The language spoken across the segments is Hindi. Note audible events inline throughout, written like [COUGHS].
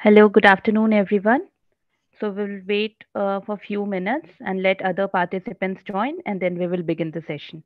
Hello, good afternoon, everyone. So we'll wait uh, for a few minutes and let other participants join, and then we will begin the session.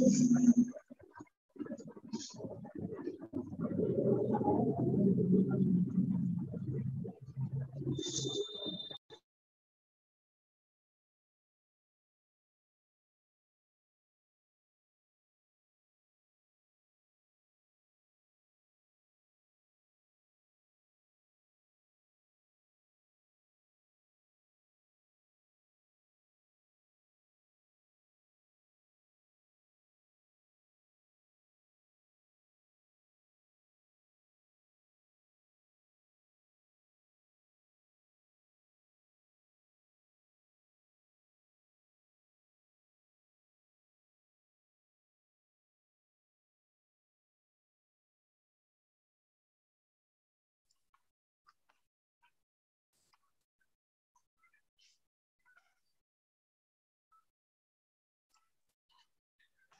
Thank you.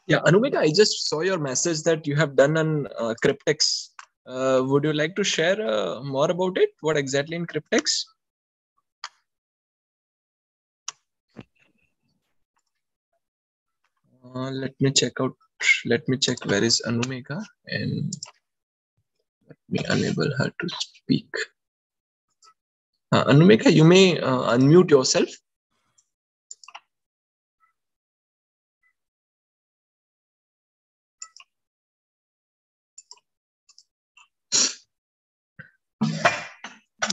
Yeah, Anumika, I just saw your message that you have done on uh, Cryptex. Uh, would you like to share uh, more about it? What exactly in Cryptex? Uh, let me check out. Let me check where is Anumika and let me enable her to speak. Uh, Anumika, you may uh, unmute yourself.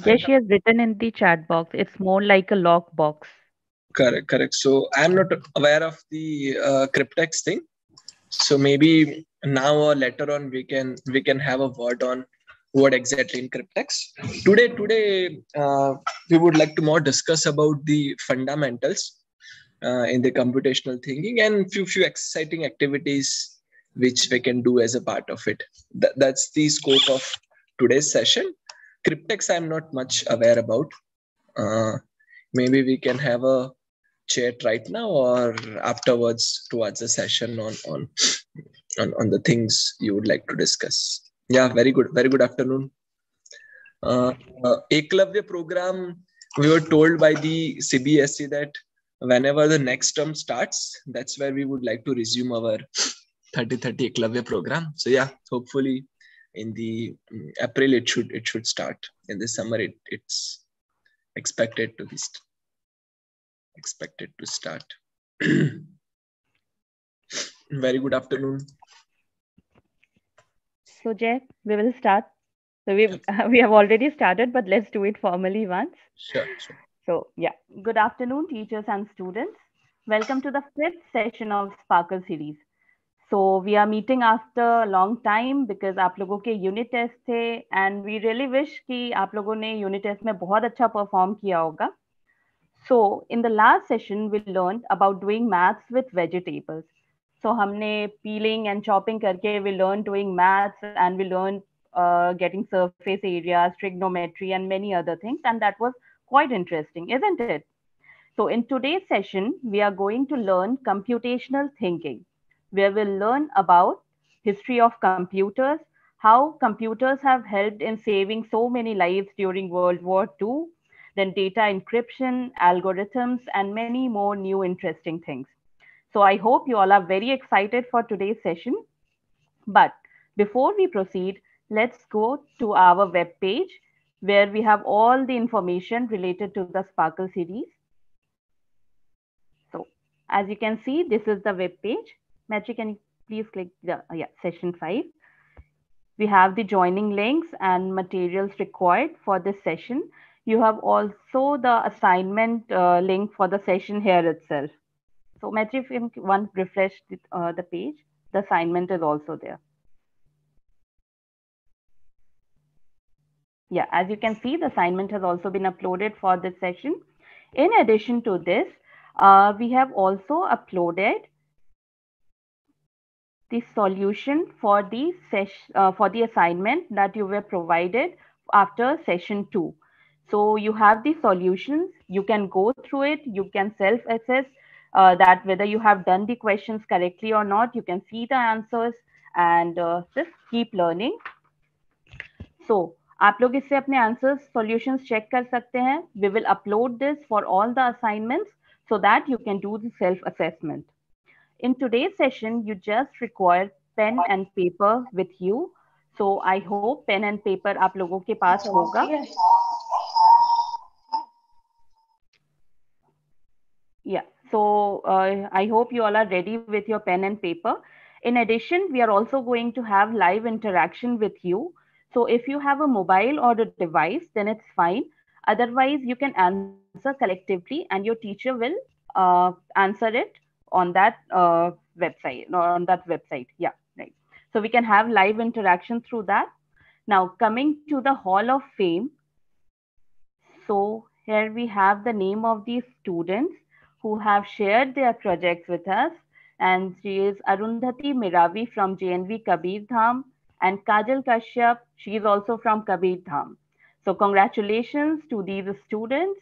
Yes, she has written in the chat box. It's more like a lock box. Correct, correct. So I'm not aware of the uh, Cryptex thing. So maybe now or later on we can we can have a word on what exactly in Cryptex. Today, today uh, we would like to more discuss about the fundamentals uh, in the computational thinking and few few exciting activities which we can do as a part of it. Th- that's the scope of today's session. Cryptex I'm not much aware about. Uh, maybe we can have a chat right now or afterwards towards the session on on on, on the things you would like to discuss. Yeah, very good. Very good afternoon. Uh, uh, Eklavya program, we were told by the CBSE that whenever the next term starts, that's where we would like to resume our 30-30 Eklavya program. So yeah, hopefully in the um, April it should it should start. In the summer it, it's expected to be expected to start. [CLEARS THROAT] very good afternoon. So, Jay, we will start. So we [LAUGHS] we have already started, but let's do it formally once. Sure, sure. So yeah, good afternoon, teachers and students. Welcome to the fifth session of Sparkle series. So we are meeting after a long time because आप लोगों के यूनिट टेस्ट थे and we really wish कि आप लोगों ने यूनिट टेस्ट में बहुत अच्छा परफॉर्म किया होगा. So in the last session we learned about doing maths with vegetables. So हमने peeling and chopping करके we learned doing maths and we learned uh, getting surface areas, trigonometry, and many other things. And that was quite interesting, isn't it? So, in today's session, we are going to learn computational thinking, where we'll learn about history of computers, how computers have helped in saving so many lives during World War II, then data encryption, algorithms, and many more new interesting things. So, I hope you all are very excited for today's session. But before we proceed, let's go to our web page where we have all the information related to the Sparkle series. So as you can see, this is the web page. Magic, can you please click the uh, yeah session five? We have the joining links and materials required for this session. You have also the assignment uh, link for the session here itself. So Magic, if you want refresh the, uh, the page, the assignment is also there. Yeah, as you can see, the assignment has also been uploaded for this session. In addition to this, uh, we have also uploaded the solution for the session uh, for the assignment that you were provided after session two. So you have the solutions. You can go through it. You can self-assess uh, that whether you have done the questions correctly or not. You can see the answers and uh, just keep learning. So आप लोग इससे अपने आंसर्स सॉल्यूशंस चेक कर सकते हैं we will upload this for all the assignments so that you can do the self assessment in today's session you just require pen and paper with you so i hope pen and paper आप लोगों के पास होगा yeah so uh, i hope you all are ready with your pen and paper in addition we are also going to have live interaction with you so if you have a mobile or a device, then it's fine. Otherwise, you can answer collectively and your teacher will uh, answer it on that uh, website on that website. Yeah, right. So we can have live interaction through that. Now coming to the Hall of Fame. So here we have the name of these students who have shared their projects with us. And she is Arundhati Miravi from JNV Kabir Dham and Kajal Kashyap, she is also from Kabir Dham. So congratulations to these students.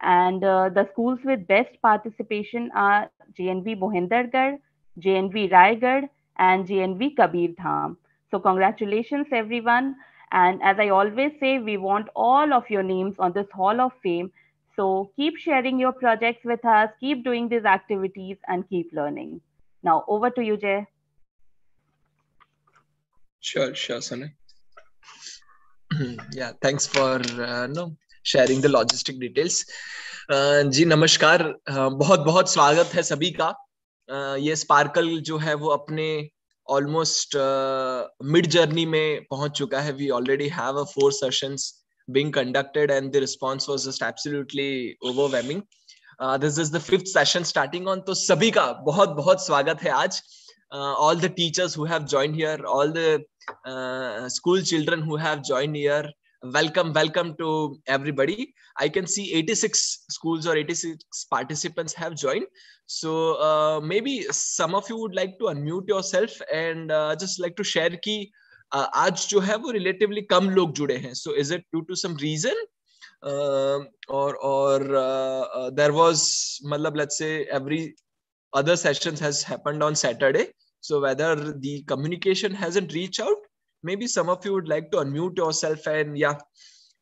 And uh, the schools with best participation are JNV Mohindergarh, JNV Raigad, and JNV Kabir Dham. So congratulations, everyone. And as I always say, we want all of your names on this Hall of Fame. So keep sharing your projects with us, keep doing these activities, and keep learning. Now, over to you, Jay. Sure, sure, Sunny. [CLEARS THROAT] yeah, thanks for uh, no sharing the logistic details जी, नमस्कार। uh, बहुत बहुत स्वागत है सभी का। uh, ये स्पार्कल जो है, वो अपने ऑलमोस्ट मिड जर्नी में पहुँच चुका है। We already have a four sessions being conducted and the response was just absolutely overwhelming this is the fifth session starting on तो सभी का बहुत बहुत स्वागत है आज। All the teachers who have joined here all the school children who have joined here welcome welcome to everybody. I can see 86 schools or 86 participants have joined. So uh, maybe some of you would like to unmute yourself and uh, just like to share ki uh, aaj jo hai wo relatively kam log jude hain. So is it due to some reason? Uh, or or uh, uh, there was matlab let's say every other sessions has happened on saturday. So whether the communication hasn't reached out maybe some of you would like to unmute yourself and yeah,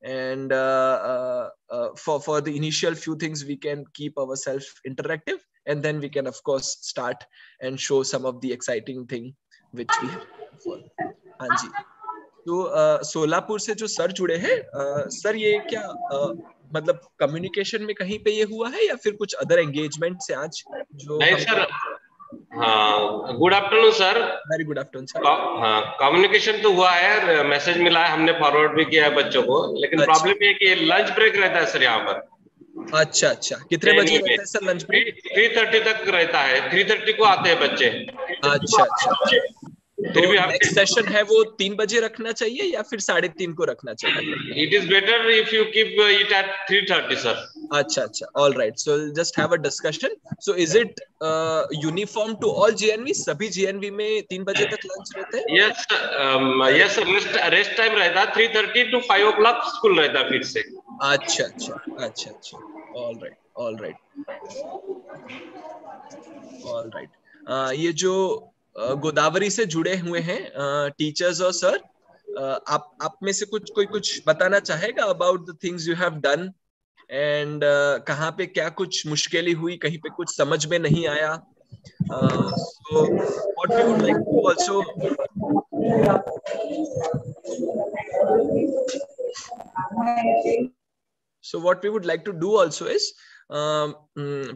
and uh, uh, uh, for for the initial few things we can keep ourselves interactive, and then we can of course start and show some of the exciting thing which we have for. हाँ जी तो सोलापुर से जो सर जुड़े हैं सर ये क्या मतलब कम्युनिकेशन में कहीं पे ये हुआ है या फिर कुछ अदर एंगेजमेंट से आज जो नहीं सर हाँ good afternoon sir very good afternoon sir हाँ कम्युनिकेशन तो हुआ है मैसेज मिला है हमने फॉरवर्ड भी किया है बच्चों को लेकिन प्रॉब्लम अच्छा। ये कि लंच ब्रेक रहता है सर यहाँ पर। अच्छा अच्छा। कितने बजे रहता है sir lunch break three thirty तक रहता है थ्री थर्टी को आते हैं बच्चे। अच्छा अच्छा। तो नेक्स्ट सेशन है वो तीन बजे रखना चाहिए या फिर साढ़े तीन को रखना चाहिए? It is better if you keep it at three thirty sir अच्छा अच्छा all right so just have a discussion so is it uniform to all GNV सभी जीएनवी में तीन बजे तक लंच रहते हैं? Yes yes rest rest time रहता है three thirty to five o'clock school रहता है फिर से। अच्छा अच्छा अच्छा अच्छा all right all right all right ये जो गोदावरी से जुड़े हुए हैं टीचर्स और सर आप आप में से कुछ कोई कुछ बताना चाहेगा about the things you have done and uh, कहाँ पे क्या कुछ मुश्किलें हुई? कहीं पे कुछ समझ में नहीं आया। So what we would like to also so what we would like to do also is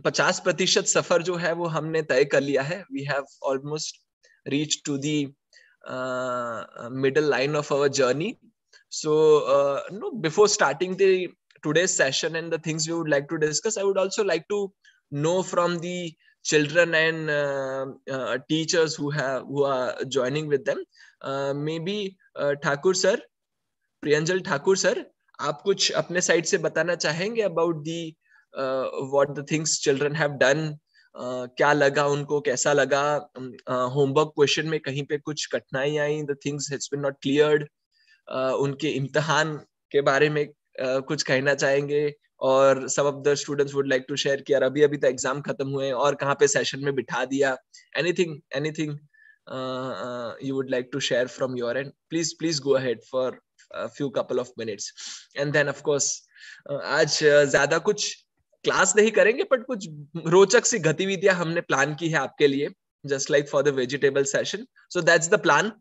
पचास प्रतिशत सफ़र जो है वो हमने तय कर लिया है। We have almost reach to the middle line of our journey so no before starting the today's session and the things we would like to discuss i would also like to know from the children and uh, uh, teachers who have who are joining with them uh, maybe uh, thakur sir priyanjal thakur sir आप कुछ अपने साइड से बताना चाहेंगे about the what the things children have done क्या लगा उनको कैसा लगा होमवर्क uh, क्वेश्चन में कहीं पे कुछ कठिनाई आई the things has been not cleared उनके इम्तिहान के बारे में कुछ कहना चाहेंगे? और सब of the students would like to share कि यार, अभी अभी तो एग्ज़ाम खत्म हुए और कहाँ पे सेशन में बिठा दिया? Anything anything you would like to share from your end please please go ahead for few couple of minutes and then of course आज ज़्यादा कुछ क्लास नहीं करेंगे बट कुछ रोचक सी गतिविधियाँ हमने प्लान की है आपके लिए just like for the vegetable session so that's the plan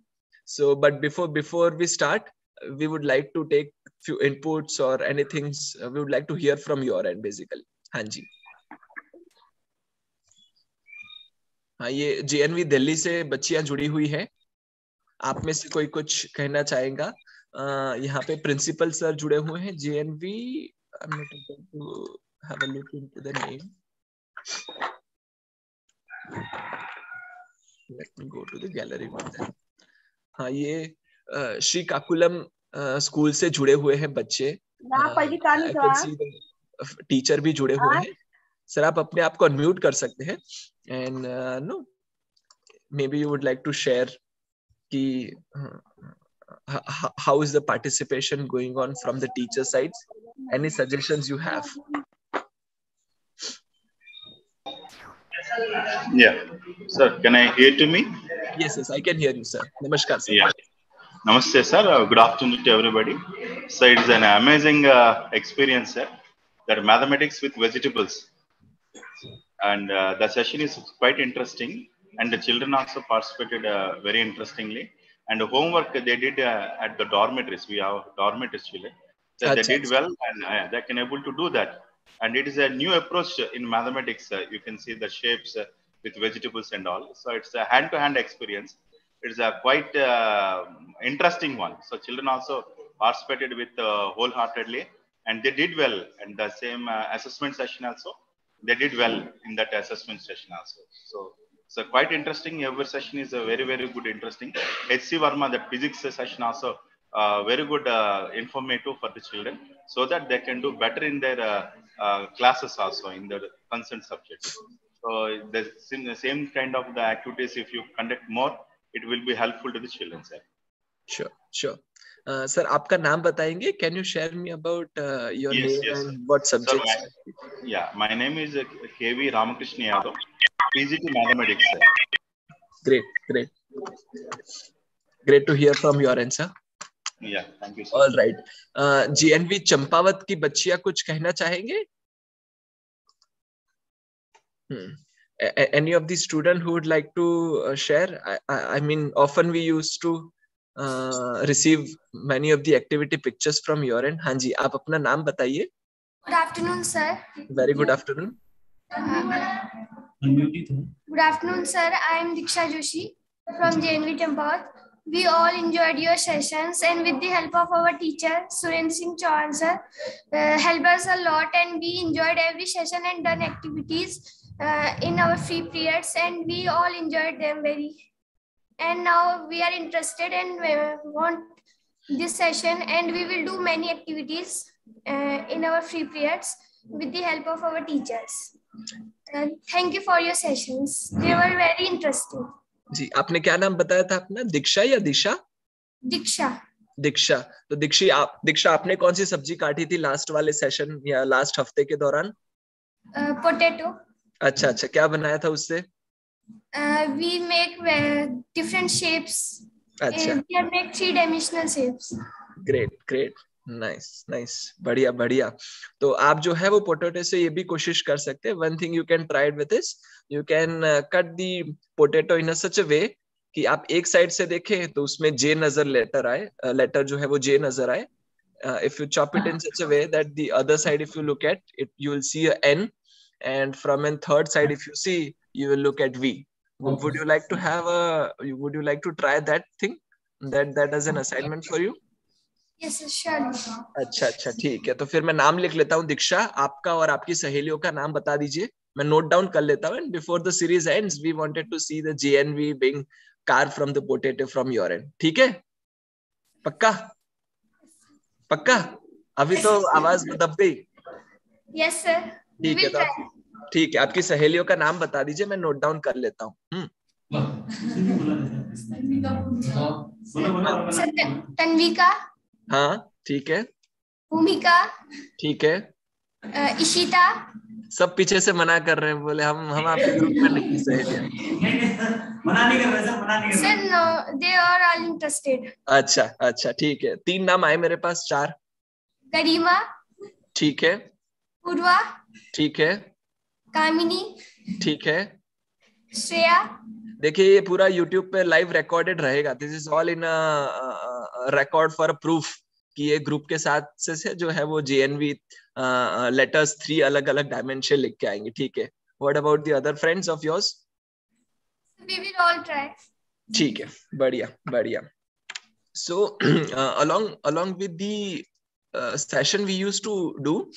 so but before before we start we would like to take few inputs or anything uh, we would like to hear from your end basically हाँ जी हाँ ये जेएनवी दिल्ली से बच्चियाँ जुड़ी हुई है आप में से कोई कुछ कहना चाहेगा यहाँ पे प्रिंसिपल सर जुड़े हुए हैं. Let me go to the gallery with हाँ ये श्री काकुलम स्कूल से जुड़े हुए हैं बच्चे टीचर भी जुड़े हुए हैं सर आप अपने आप को अनम्यूट कर सकते हैं and no maybe you would like to share कि how is the participation going on from the teacher side any suggestion you have Yeah, sir, can I hear to me? Yes, yes, I can hear you, sir. Namaskar, sir. Yeah. Namaste sir. Uh, good afternoon to everybody. So it's an amazing uh, experience sir that mathematics with vegetables. And uh, the session is quite interesting and the children also participated uh, very interestingly. And the homework they did uh, at the dormitories we have dormitories children so they did well and uh, they can able to do that. And it is a new approach in mathematics uh, you can see the shapes uh, with vegetables and all. So it's a hand to hand experience it's a quite uh, interesting one so children also participated with uh, wholeheartedly and they did well and the same assessment session also they did well in that assessment session also so so quite interesting. Every session is a very, very good, interesting. HC Varma, the physics session also uh, very good uh, informative for the children so that they can do better in their uh, uh classes also in their concerned subject. So the same kind of the activities, if you conduct more, it will be helpful to the children, sir. Sure, sure. Uh, sir, आपका नाम बताएँगे? Can you share me about uh, your yes, name yes. and what subjects? Sir, my, yeah, my name is KV Ramakrishna Yadav. PGT Mathematics. Sir. Great, great. Great to hear from your end, sir. Yeah, thank you. Sir. All right. Uh, GNV Champawat की बच्चियाँ कुछ कहना चाहेंगे? Hmm. any of the student who would like to uh, share I, I, I mean often we used to uh, receive many of the activity pictures from your end हाँ जी आप अपना नाम बताइए good afternoon sir very good afternoon Good afternoon, sir. I am Diksha Joshi from JNV Champavat. We all enjoyed your sessions and with the help of our teacher, Suren Singh Chauhan, sir, uh, helped us a lot and we enjoyed every session and done activities uh, in our free periods and we all enjoyed them very. And now we are interested and uh, want this session and we will do many activities uh, in our free periods with the help of our teachers. Thank you for your sessions they were very interesting जी आपने क्या नाम बताया था अपना दीक्षा या दिशा दीक्षा दीक्षा तो दीक्षी आप दीक्षा आपने कौन सी सब्ज़ी काटी थी लास्ट वाले सेशन या लास्ट हफ़्ते के दौरान पोटैटो uh, अच्छा अच्छा। क्या बनाया था उससे? वी मेक डिफरेंट शेप्स अच्छा we make three dimensional shapes great great nice nice बढ़िया बढ़िया। तो आप जो है वो पोटैटो से ये भी कोशिश कर सकते हैं। One thing you can try with this you can cut the potato in such a way कि आप एक साइड से देखें तो उसमें जे नज़र लेटर आए। लेटर जो है वो जे नज़र आए। If you chop it in such a way that the other side if you look at it you will see a an and from in third side if you see you will look at v would, would you like to have a would you like to try that thing that that as an assignment for you Yes, sir, अच्छा अच्छा ठीक है तो फिर मैं नाम लिख लेता हूँ दीक्षा आपका और आपकी सहेलियों का नाम बता दीजिए मैं नोट डाउन कर लेता हूँ and before the series ends we wanted to see the JNV being car from the potato from your end ठीक है पक्का पक्का अभी तो आवाज़ दब गई Yes, sir. ठीक है तो ठीक है आपकी सहेलियों का नाम बता दीजिए मैं नोट डाउन कर लेता हूँ। हम्म, Tanvika, हाँ ठीक है। Bhumika, ठीक है। Ishita, सब पीछे से मना कर रहे हैं बोले हम हम आपके ग्रुप में नहीं सहेलियाँ। मना नहीं कर रहे सर मना नहीं कर रहे interested. अच्छा अच्छा ठीक है। तीन नाम आए मेरे पास चार। Garima, ठीक है। Purva, ठीक है? Kamini, ठीक है? Shreya, देखिए ये पूरा यूट्यूब पे लाइव रिकॉर्डेड रहेगा। This is all in record for proof कि ये ग्रुप के साथ से, से जो है वो जेएनवी लेटर्स थ्री अलग अलग डायमेंशन लिख के आएँगे। ठीक है? What about the other friends of yours we will all try. ठीक है। बढ़िया बढ़िया। So [CLEARS THROAT] uh, along along with the uh, session we used to do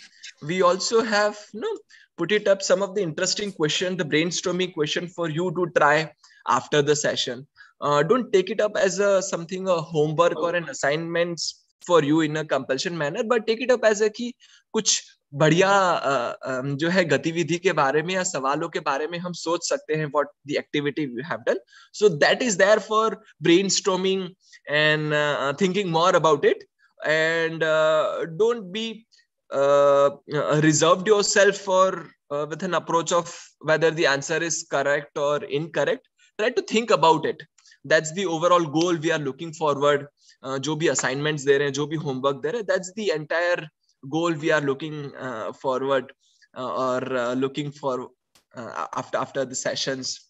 we also have you know put it up some of the interesting question the brainstorming question for you to try after the session uh, don't take it up as a something a homework or an assignments for you in a compulsion manner but take it up as a कि कुछ बढ़िया uh, um, जो है गतिविधि के बारे में या सवालों के बारे में हम सोच सकते हैं what the activity we have done so that is there for brainstorming and uh, thinking more about it and uh, don't be uh, uh, reserved yourself for uh, with an approach of whether the answer is correct or incorrect try to think about it that's the overall goal we are looking forward uh, जो भी assignments दे रहे हैं जो भी homework दे रहे हैं that's the entire goal we are looking uh, forward uh, or uh, looking for uh, after after the sessions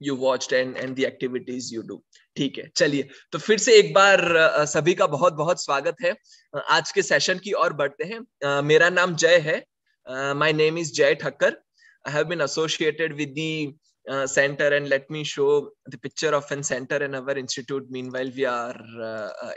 you watched and and the activities you do ठीक है, चलिए। तो फिर से एक बार सभी का बहुत बहुत स्वागत है। आज के सेशन की ओर बढ़ते हैं। मेरा नाम जय है। My name is Jay Thakkar. I have been associated with the centre and let me show the picture of an centre and our institute mean well we are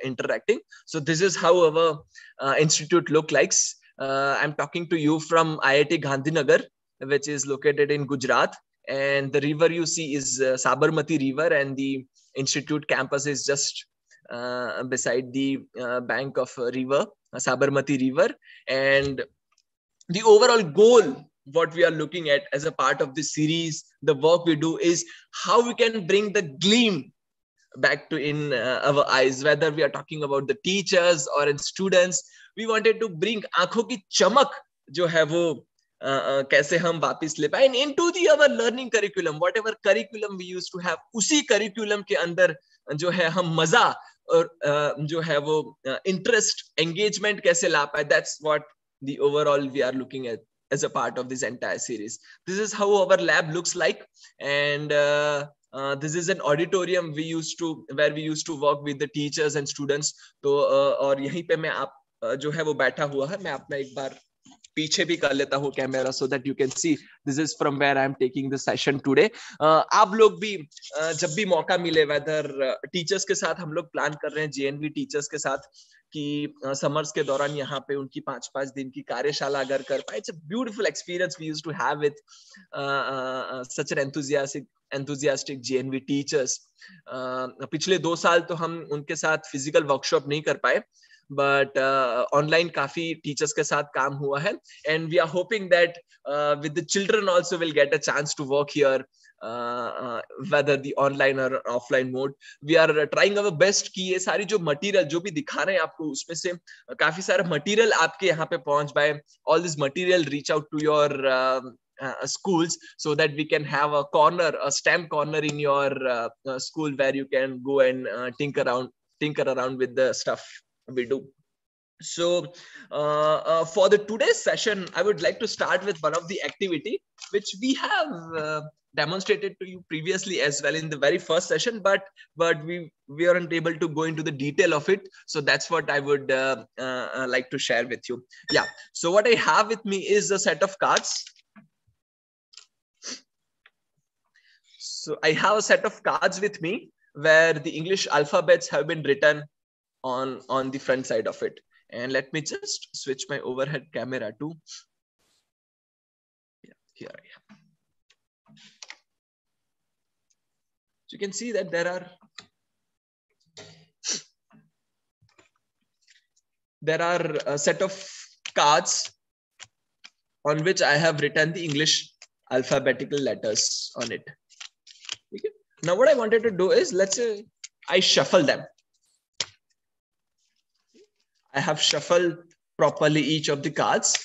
interacting so this is how our institute look likes I am talking to you from I I T Gandhinagar which is located in Gujarat and the river you see is Sabarmati river and the institute campus is just uh, beside the uh, bank of a river uh, sabarmati river and the overall goal what we are looking at as a part of this series the work we do is how we can bring the gleam back to in uh, our eyes whether we are talking about the teachers or in students we wanted to bring आंखों की चमक जो है वो uh, uh, कैसे हम वापस ले पाए into the our learning curriculum whatever curriculum we used to have उसी curriculum के अंदर जो है हम मज़ा और uh, जो है वो इंटरेस्ट uh, एंगेजमेंट कैसे ला पाए that's what the overall we are looking at as a part of this entire series this is how our lab looks like and uh, uh, this is an auditorium we used to where we used to work with the teachers and students तो uh, और यहीं पे मैं uh, जो है वो बैठा हुआ है मैं अपना एक बार पीछे भी कर लेता हूँ camera so that you can see this is from where I am taking the session today आप लोग भी uh, जब भी मौका मिले वेदर टीचर्स uh, के साथ हम लोग प्लान कर रहे हैं जेएनवी टीचर्स के साथ कि समर्स के दौरान यहाँ पे उनकी पाँच पाँच दिन की कार्यशाला अगर कर पाए it's a beautiful experience we used to have with such an enthusiastic enthusiastic JNV teachers पिछले दो साल तो हम उनके साथ फ़िज़िकल वर्कशॉप नहीं कर पाए बट ऑनलाइन काफ़ी टीचर्स के साथ काम हुआ है। And we are hoping that with the children also will get a chance to work here whether the online और offline mode we are trying our best कि ये सारी जो मटेरियल जो भी दिखा रहे हैं आपको उसमें से काफ़ी सारा मटेरियल आपके यहाँ पे पहुँच पाए। All this material reach out to your Uh, schools so that we can have a corner a stem corner in your uh, uh, school where you can go and tinker around tinker around with the stuff. we do. So uh, uh, for the today's session, I would like to start with one of the activity which we have uh, demonstrated to you previously as well in the very first session, but but we we aren't able to go into the detail of it. So that's what I would uh, uh, uh, like to share with you. Yeah. So what I have with me is a set of cards. So I have a set of cards with me where the English alphabets have been written on, on the front side of it. And let me just switch my overhead camera to yeah, here I am. So you can see that there are there are a set of cards on which I have written the English alphabetical letters on it. Okay. Now what I wanted to do is, let's say I shuffle them. I have shuffled properly each of the cards.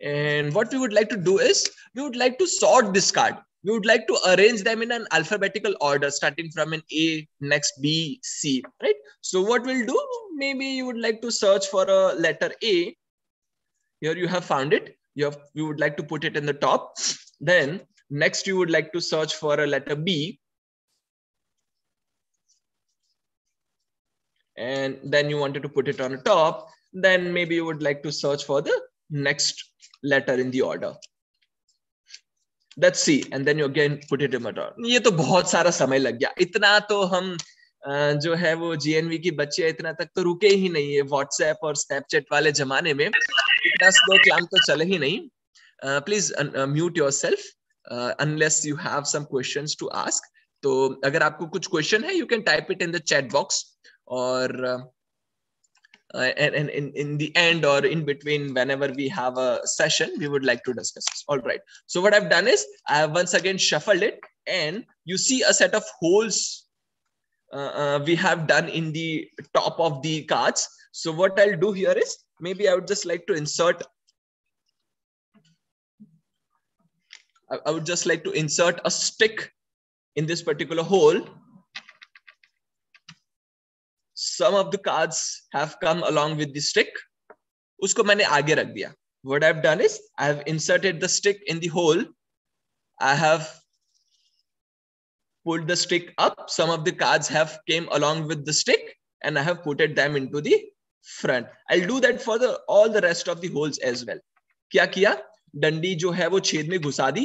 And what we would like to do is, we would like to sort this card. We would like to arrange them in an alphabetical order, starting from an A, next B, C, right? So what we'll do, maybe you would like to search for a letter A. Here you have found it. You have, you would like to put it in the top. Then next you would like to search for a letter B. And then you wanted to put it on the top. Then maybe you would like to search for the next letter in the order. That's C. And then you again put it in the top. ये तो बहुत सारा समय लग गया इतना तो हम जो है वो जीएनवी की बच्चे इतना तक तो रुके ही नहीं है व्हाट्सएप और स्नैपचैट वाले जमाने में इतना स्लो क्लाम तो चले ही नहीं please mute yourself unless you have some questions to ask तो अगर आपको कुछ क्वेश्चन है you can type it in the chat box और uh, and, and in, in the end or in between whenever we have a session we would like to discuss this. All right. So what i've done is i have once again shuffled it and you see a set of holes uh, uh, we have done in the top of the cards. So what i'll do here is maybe i would just like to insert I would just like to insert a stick in this particular hole some of the cards have come along with the stick usko maine aage rakh diya what i've done is i have inserted the stick in the hole i have pulled the stick up some of the cards have came along with the stick and i have put them into the front i'll do that for the all the rest of the holes as well क्या किया डंडी जो है वो छेद में घुसा दी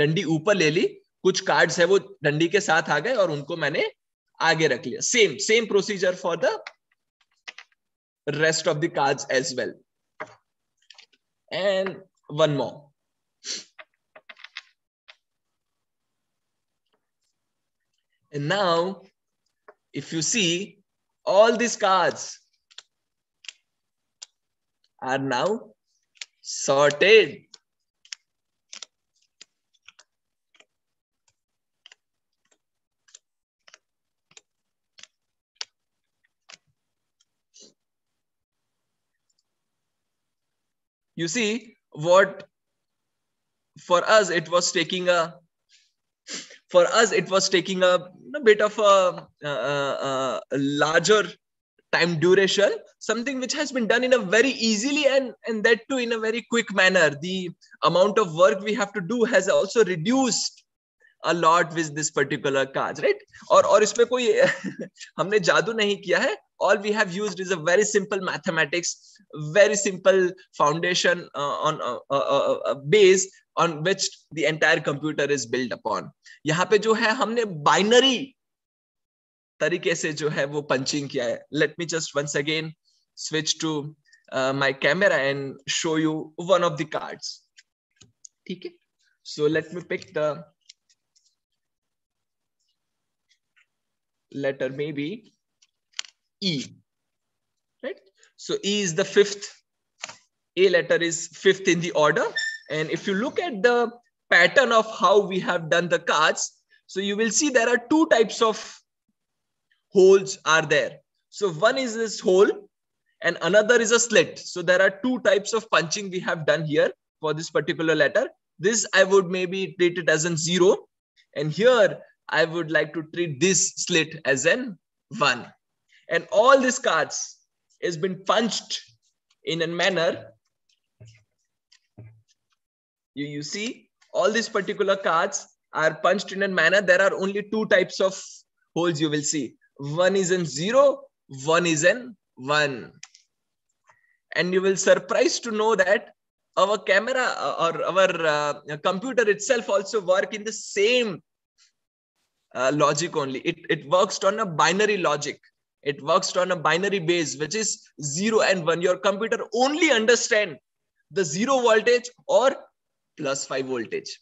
डंडी ऊपर ले ली कुछ कार्ड्स है वो डंडी के साथ आ गए और उनको मैंने आगे रख लिया same same procedure for the rest of the cards as well and one more And now, if you see, all these cards are now sorted. You see what for us it was taking a for us it was taking a, a bit of a, a, a, larger time duration something which has been done in a very easily and and that too in a very quick manner the amount of work we have to do has also reduced a lot with this particular cards right और और इसमें कोई हमने जादू नहीं किया है all we have used is a very simple mathematics very simple foundation uh, on a uh, uh, uh, base on which the entire computer is built upon यहाँ पे जो है हमने binary तरीके से जो है वो पंचिंग किया है let me just once again switch to uh, my camera and show you one of the cards ठीक है so let me pick the letter maybe E, right? So E is the fifth, A letter is fifth in the order. And if you look at the pattern of how we have done the cards, so you will see there are two types of holes are there. So one is this hole and another is a slit. So there are two types of punching we have done here for this particular letter. This I would maybe treat it as a zero. And here I would like to treat this slit as an one. And all these cards has been punched in a manner. You, you see, all these particular cards are punched in a manner. There are only two types of holes you will see. One is in zero, one is in one. And you will surprised to know that our camera uh, or our uh, computer itself also work in the same uh, logic only. It, it works on a binary logic. It works on a binary base, which is zero and one. Your computer only understand the zero voltage or plus five voltage.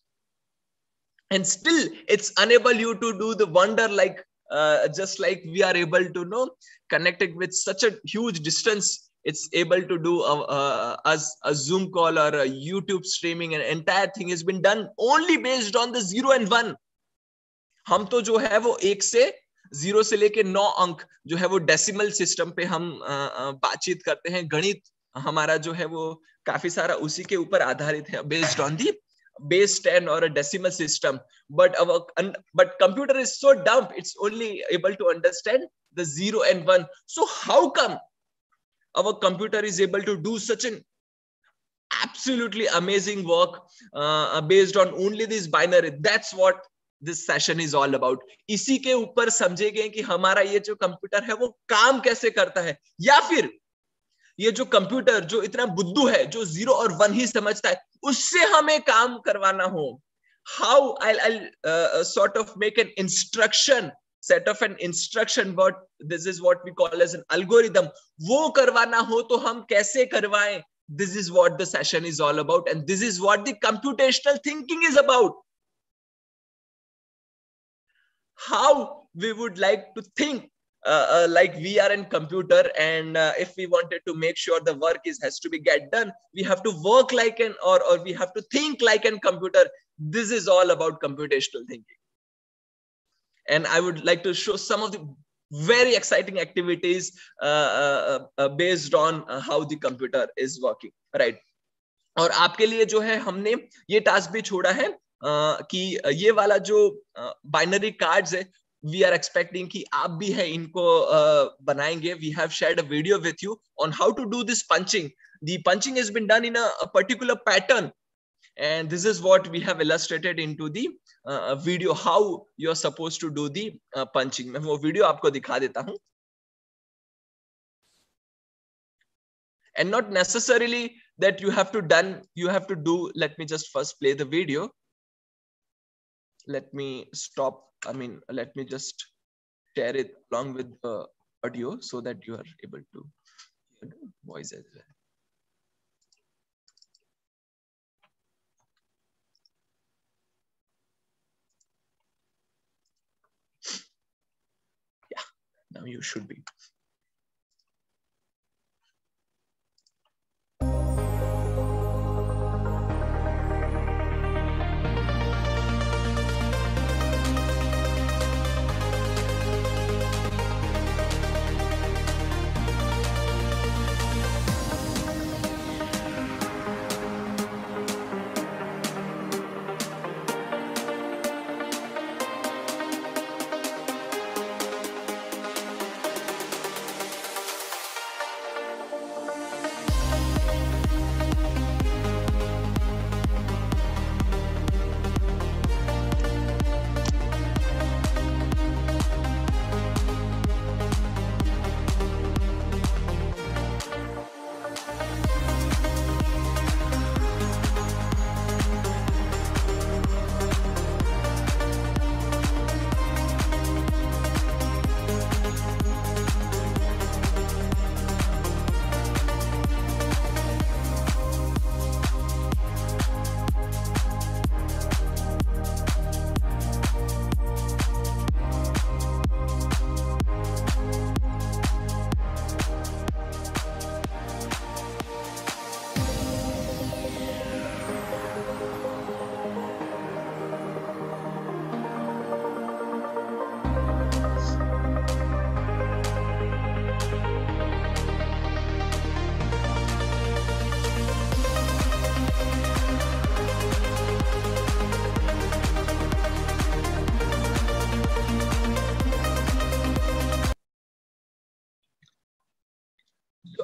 And still it's unable you to do the wonder like uh, just like we are able to know connected with such a huge distance it's able to do a, a, as a zoom call or a youtube streaming and entire thing has been done only based on the zero and one हम तो जो है वो एक से ज़ीरो से लेके नौ अंक जो है वो डेसिमल सिस्टम पे हम बातचीत करते हैं। गणित हमारा जो है वो काफ़ी सारा उसी के ऊपर आधारित है based on the base ten और decimal system but but computer is so dumb it's only able to understand the zero and one so how come our computer is able to do such an absolutely amazing work based on only this binary that's what this session is all about इसी के ऊपर समझेंगे कि हमारा ये जो कंप्यूटर है, वो काम कैसे करता है? या फिर ये जो कंप्यूटर जो इतना बुद्धू है, जो ज़ीरो और वन ही समझता है, उससे हमें काम करवाना हो। How I I sort of make an instruction set of an instruction what this is what we call as an algorithm वो करवाना हो तो हम कैसे करवाएँ? This is what the session is all about and this is what the computational thinking is about how we would like to think uh, uh, like we are in computer and uh, if we wanted to make sure the work is has to be get done we have to work like an or or we have to think like an computer this is all about computational thinking and i would like to show some of the very exciting activities uh, uh, uh, based on how the computer is working right और आपके लिए जो है हमने ये टास्क भी छोड़ा है कि ये वाला जो बाइनरी कार्ड्स है वी आर एक्सपेक्टिंग कि आप भी है इनको बनाएँगे we have shared a video with you on how to do this punching the punching has been done in a, a particular pattern and this is what we have illustrated into the uh, video how you're supposed to do the uh, punching मैं वो वीडियो आपको दिखा देता हूँ and not necessarily that you have to done you have to do let me just first play the video let me stop i mean let me just share it along with the audio so that you are able to hear the voice as well. Yeah now you should be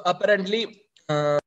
apparently uh,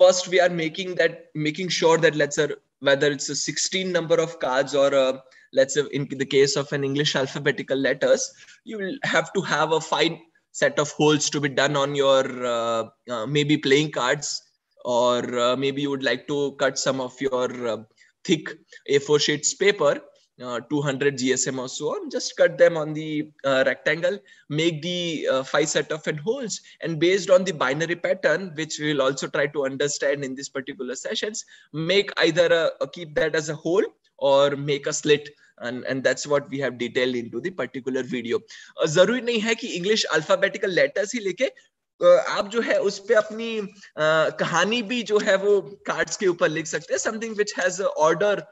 first we are making that making sure that let's say whether it's a 16 number of cards or a, let's say in the case of an english alphabetical letters you will have to have a fine set of holes to be done on your uh, uh, maybe playing cards or uh, maybe you would like to cut some of your uh, thick a4 sheets paper uh, 200 GSM or so on, just cut them on the uh, rectangle, make the uh, five set of holes, and based on the binary pattern, which we will also try to understand in this particular sessions, make either a, a keep that as a hole or make a slit and and that's what we have detailed into the particular video जरूरी नहीं है कि इंग्लिश अल्फाबेटिकल लेटर्स ही लेके आप जो है उस पे अपनी कहानी भी जो है वो कार्ड्स के ऊपर लिख सकते हैं something which has order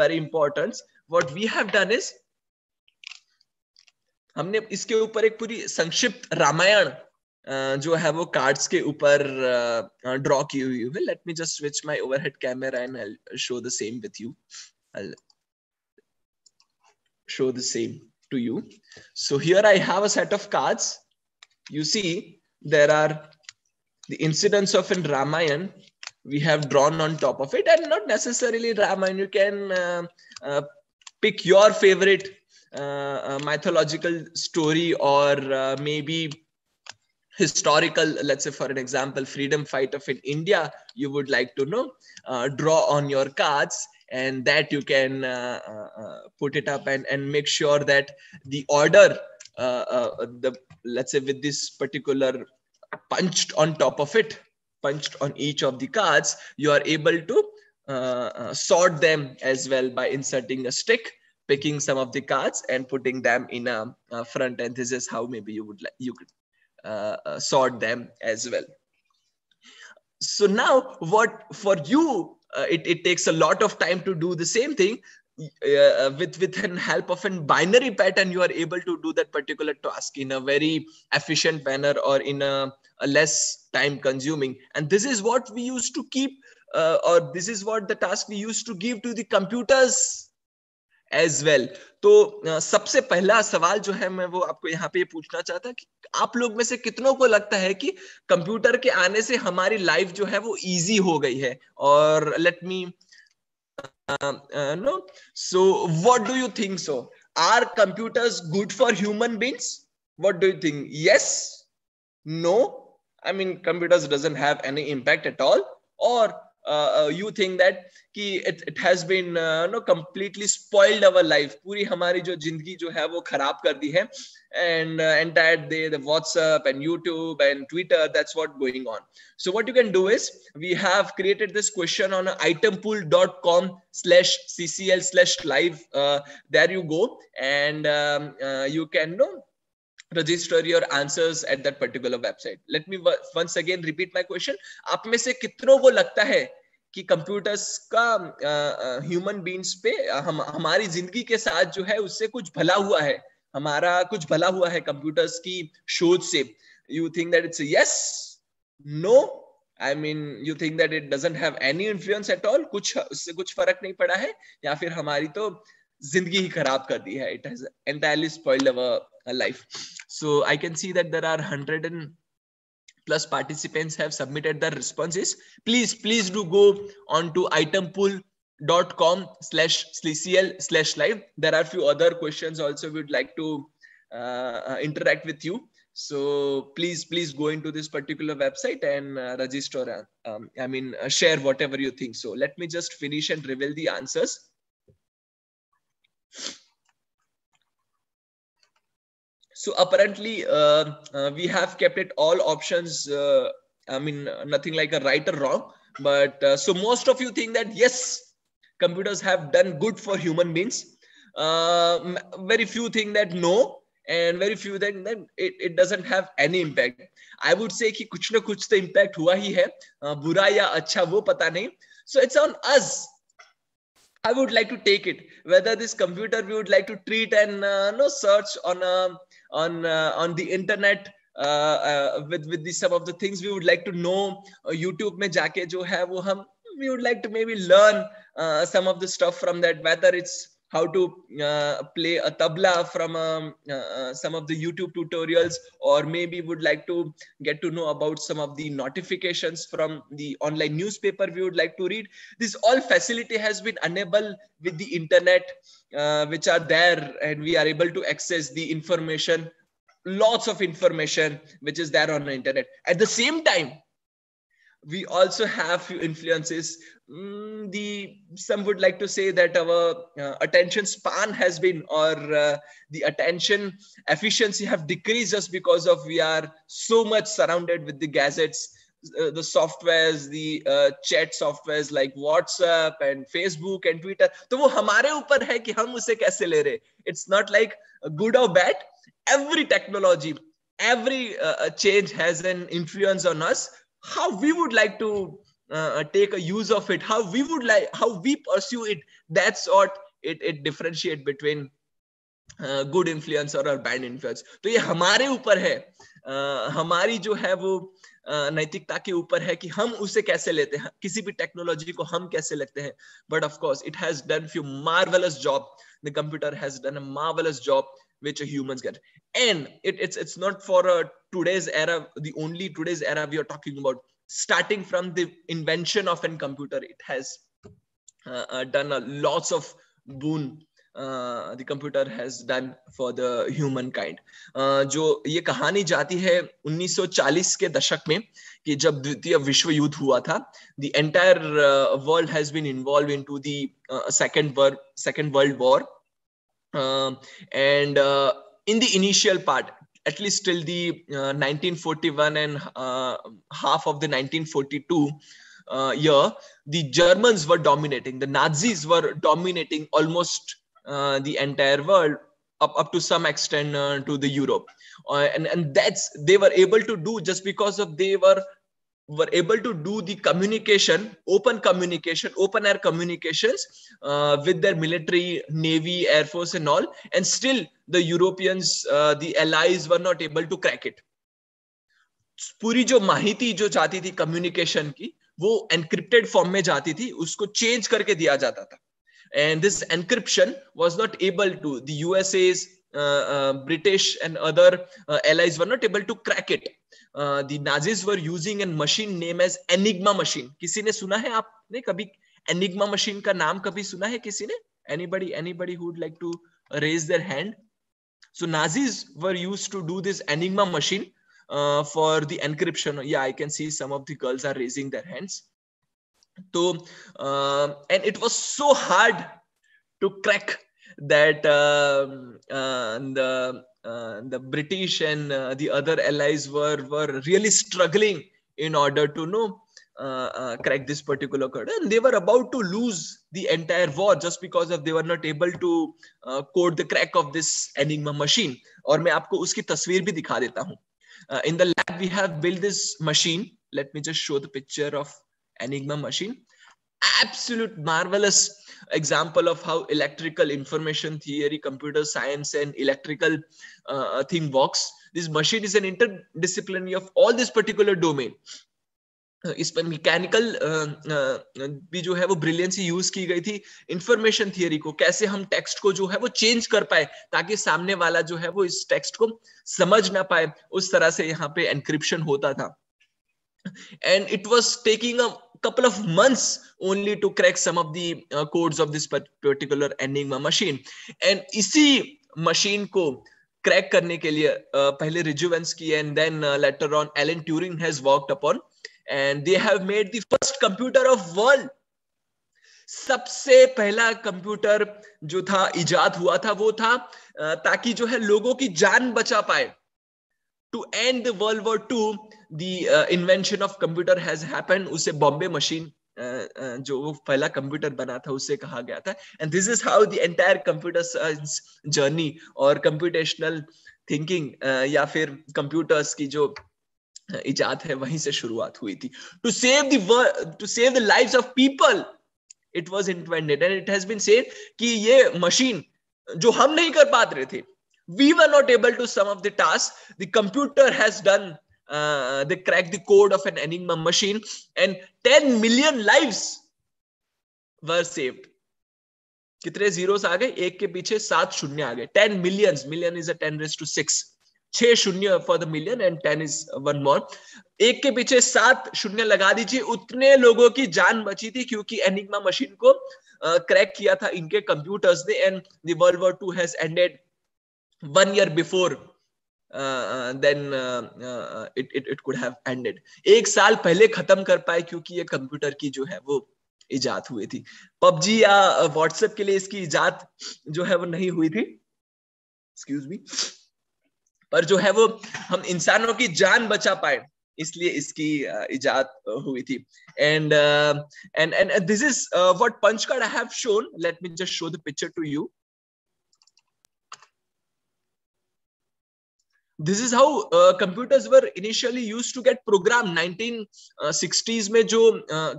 very importance What we have done is हमने इसके ऊपर एक पूरी संक्षिप्त रामायण जो है वो कार्ड्स के ऊपर ड्रॉ की हुई है let me just switch my overhead camera and I show the same with you I'll show the same to you. So here I have a set of cards. You see there are the incidents of in Ramayan we have drawn on top of it and not necessarily Ramayan. You can uh, uh, pick your favorite uh, mythological story or maybe historical let's say for an example freedom fighter in india you would like to know uh, draw on your cards and that you can uh, uh, put it up and, and make sure that the order the let's say with this particular punched on top of it punched on each of the cards you are able to sort them as well by inserting a stick picking some of the cards and putting them in a, a front and this is how maybe you would like you could uh, uh, sort them as well. So now what for you, uh, it, it takes a lot of time to do the same thing. Uh, with with the help of a binary pattern, you are able to do that particular task in a very efficient manner or in a, a less time consuming. And this is what we used to keep, uh, or this is what the task we used to give to the computers as well तो सबसे पहला सवाल जो है मैं वो आपको यहाँ पे पूछना चाहता कि आप लोग में से कितनों को लगता है कि कंप्यूटर के आने से हमारी लाइफ जो है वो इजी हो गई है? और let me know so what do you think so are computers good for human beings what do you think yes no I mean computers doesn't have any impact at all और uh, you think that कि it, it has been uh, no completely spoiled our life पूरी हमारी जो जिंदगी जो है वो खराब कर दी है and uh, entire day the whatsapp and youtube and twitter that's what going on so what you can do is we have created this question on itempool.com slash ccl slash live uh, there you go and um, uh, you can know register your answers at that particular website. Let me once again repeat my question. आप में से कितनों को लगता है कि कंप्यूटर्स का ह्यूमन बींग्स पे, हम, हमारी ज़िंदगी के साथ जो है उससे कुछ भला हुआ है? हमारा कुछ भला हुआ है कंप्यूटर्स की शोध से? You think that it's yes no I mean you think that it doesn't have any influence at all कुछ, उससे कुछ फ़र्क नहीं पड़ा है? या फिर हमारी तो ज़िंदगी ही खराब कर दी है? It has entirely spoiled our life So I can see that there are 100 and plus participants have submitted their responses. Please, please do go on to itempool.com slash ccl slash live. There are a few other questions also we'd like to uh, uh, interact with you. So please, please go into this particular website and uh, register. Uh, um, I mean, uh, share whatever you think. So let me just finish and reveal the answers. So apparently, uh, uh, we have kept it all options. Uh, I mean, nothing like a right or wrong. But so most of you think that yes, computers have done good for human beings. Uh, very few think that no and very few think that it, it doesn't have any impact i would say ki kuch na kuch the impact hua hi hai uh, bura ya acha wo pata nahi so it's on us i would like to take it whether this computer we would like to treat and uh, no search on a on uh, on the internet uh, uh, with with the some of the things we would like to know. Youtube mein jaake jo hai wo hum we would like to maybe learn some of the stuff from that whether it's how to uh, play a tabla from um, uh, some of the YouTube tutorials, or maybe would like to get to know about some of the notifications from the online newspaper we would like to read. This all facility has been enabled with the internet, uh, which are there, and we are able to access the information, lots of information which is there on the internet. At the same time, we also have few influences mm, the some would like to say that our uh, attention span has been or uh, the attention efficiency have decreased just because of we are so much surrounded with the gadgets uh, the softwares the uh, chat softwares like whatsapp and facebook and twitter तो वो हमारे ऊपर है कि हम उसे कैसे ले रहे it's not like good or bad every technology every uh, change has an influence on us how we would like to uh, take a use of it how we would like how we pursue it. That's what it it differentiate between good influence और बैड इन्फ्लुएंस तो ये हमारे ऊपर है। Uh, हमारी जो है वो uh, नैतिकता के ऊपर है कि हम उसे कैसे लेते हैं। किसी भी टेक्नोलॉजी को हम कैसे लेते हैं। But of course it has done few marvellous job the computer has done a marvellous job which humans get and it, it's it's not for a today's era the only today's era we are talking about starting from the invention of a computer it has uh, uh, done a lots of boon uh, the computer has done for the human kind uh, जो ये कहानी जाती है 1940 के दशक में कि जब द्वितीय विश्व युद्ध हुआ था the entire uh, world has been involved into the uh, second world second uh, and uh, in the initial part at least till the uh, 1941 and uh, half of the 1942 uh, year the germans were dominating. The nazis were dominating almost uh, the entire world up, up to some extent to the europe. And and that's they were able to do just because of they were were able to do the communication, open communication, open air communications uh, with their military, navy, air force, and all. And still, the Europeans, uh, the allies, were not able to crack it. पूरी जो माहिती जो चाहती थी कम्युनिकेशन की वो एनक्रिप्टेड फॉर्म में जाती थी उसको चेंज करके दिया जाता था and this encryption was not able to the uh, uh, British and other uh, allies were not able to crack it. The Nazis were using a machine named as Enigma machine. किसी ने सुना है आपने कभी Enigma machine का नाम कभी सुना है किसी ने? Anybody, anybody who would like to raise their hand? So Nazis were used to do this Enigma machine uh, for the encryption. Yeah, I can see some of the girls are raising their hands. So, uh, and it was so hard to crack that um, uh, the uh, the British and uh, the other allies were were really struggling in order to know uh, uh, crack this particular code and they were about to lose the entire war just because of they were not able to uh, code the crack of this enigma machine और मैं आपको उसकी तस्वीर भी दिखा देता हूँ in the lab we have built this machine let me just show the picture of enigma machine absolute marvelous example of how electrical information theory, computer science, and electrical uh, thing works. This machine is an interdisciplinary of all this particular domain. इस पर मैकेनिकल भी जो है वो ब्रिलियंसी यूज़ की गई थी इंफॉर्मेशन थियरी को कैसे हम टेक्स्ट को जो है वो चेंज कर पाए ताकि सामने वाला जो है वो इस टेक्स्ट को समझ ना पाए उस तरह से यहाँ पे एनक्रिप्शन होता था and it was taking a couple of months only to crack some of the uh, codes of this particular enigma machine and isi machine ko crack karne ke liye uh, pehle Rijuvensky and then uh, later on Alan Turing has worked upon and they have made the first computer of world सबसे पहला कंप्यूटर जो था इजाद हुआ था वो था ताकि जो है लोगों की जान बचा पाए to end the world war ii the uh, invention of computer has happened. उसे बॉम्बे मशीन जो वो पहला कंप्यूटर बना था उससे कहा गया था। And this is how the entire computer science journey और कंप्यूटेशनल थिंकिंग या फिर कंप्यूटर्स की जो इजाद है वहीं से शुरुआत हुई थी। To save to save the lives of people it was invented and it has been said कि ये मशीन जो हम नहीं कर पा रहे थे we were not able to some of the tasks the computer has done uh, they cracked the code of an enigma machine and 10 million lives were saved. कितने जीरोस आ गए? एक के पीछे सात शून्य आ गए। Ten millions million is a ten raise to six छह शून्य for the million and ten is one more एक के पीछे सात शून्य लगा दीजिए। उतने लोगों की जान बची थी क्योंकि एनिग्मा मशीन को क्रैक uh, किया था इनके कंप्यूटर्स ने and world war two has ended one year before then it it it could have ended एक साल पहले खत्म कर पाए क्योंकि ये कंप्यूटर की जो है वो इजाद हुई थी। पबजी या व्हाट्सएप के लिए इसकी इजाद जो है वो नहीं हुई थी। एक्सक्यूज मी पर जो है वो हम इंसानों की जान बचा पाए, इसलिए इसकी इजाद हुई थी। And and and this is what punch card I have shown let me just show the picture to you this is how uh, computers were initially used to get program 1960s में जो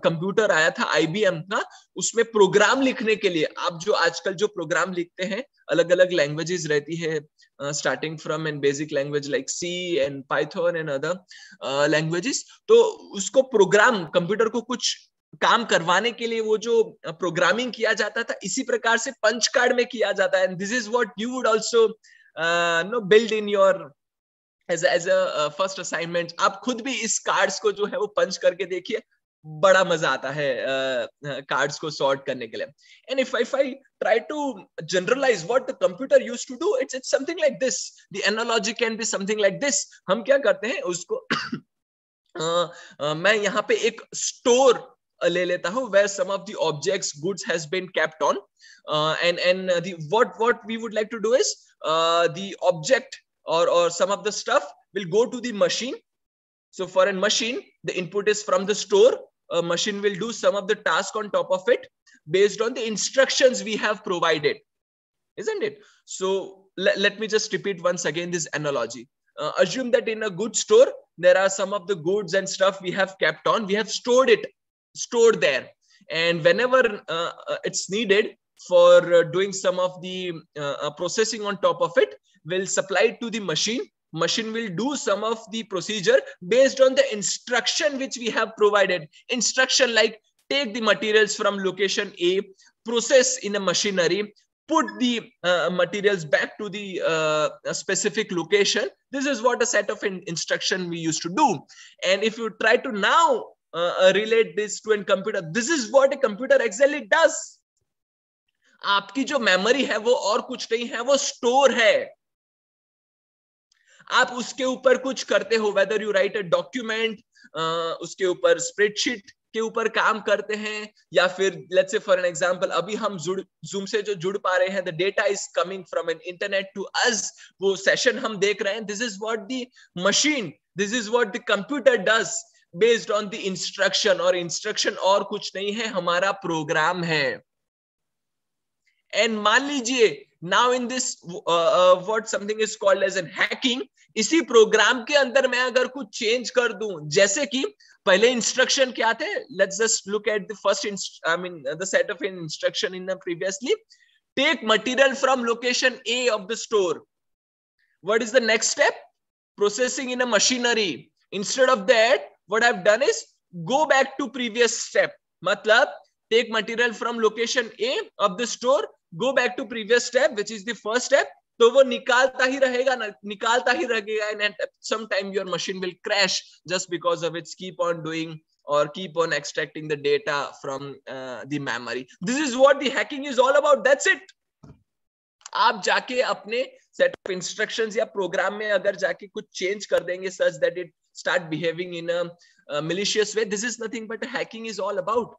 कंप्यूटर uh, आया था IBM का उसमें प्रोग्राम लिखने के लिए। आप जो आजकल जो प्रोग्राम लिखते हैं अलग अलग लैंग्वेजेस रहती है starting from an basic language like C and Python and other languages तो उसको प्रोग्राम कंप्यूटर को कुछ काम करवाने के लिए वो जो प्रोग्रामिंग किया जाता था इसी प्रकार से पंच कार्ड में किया जाता है। And this is what you would also know build in your as as a first assignment आप खुद भी इस कार्ड्स को जो है वो पंच करके देखिए बड़ा मज़ा आता है कार्ड्स uh, को सॉर्ट करने के लिए। And if I try to generalise what the computer use to do it's it's something like this the analogy can be something like this हम क्या करते हैं उसको [COUGHS] uh, uh, मैं यहाँ पे एक स्टोर ले लेता हूँ where some of the objects goods has been kept on. Uh, and and the what what we would like to do is uh, or, or some of the stuff will go to the machine. So for a machine, the input is from the store. A machine will do some of the task on top of it based on the instructions we have provided. Isn't it? So let, let me just repeat once again this analogy. Uh, assume that in a good store, there are some of the goods and stuff we have kept on. We have stored it, stored there. And whenever uh, uh it's needed for uh, doing some of the uh, uh, processing on top of it, will supply it to the machine machine will do some of the procedure based on the instruction which we have provided instruction like take the materials from location a process in a machinery put the uh, materials back to the uh, specific location this is what a set of in instruction we used to do and if you try to now uh, uh relate this to a computer this is what a computer exactly does आपकी जो मेमोरी है वो और कुछ नहीं है वो स्टोर है आप उसके ऊपर कुछ करते हो whether you write a document उसके ऊपर स्प्रेडशीट के ऊपर काम करते हैं, या फिर let's say for an example अभी हम जुड़ जूम से जो जुड़ पा रहे हैं the data is coming from an internet to us वो सेशन हम देख रहे हैं this is what the machine this is what the computer does based on the instruction और इंस्ट्रक्शन और कुछ नहीं है, हमारा प्रोग्राम है। एंड मान लीजिए now in this word something is called as an hacking इसी प्रोग्राम के अंदर मैं अगर कुछ चेंज कर दू, जैसे कि पहले इंस्ट्रक्शन क्या थे? Let's just look at the first I mean the set of instruction in the previously take material from location A of the store what is the next step processing in a machinery instead of that what I have done is go back to previous step मतलब take material from location A of the store go back to previous step which is the first step तो वो निकालता ही रहेगा ना निकालता ही रहेगा and some time your machine will crash just because of its keep on doing or keep on extracting the data from uh, the memory. This is what the hacking is all about. That's it. आप जाके अपने सेट ऑफ़ इंस्ट्रक्शंस या प्रोग्राम में अगर जाके कुछ चेंज कर देंगे that it start behaving in a malicious way this is nothing but hacking is all about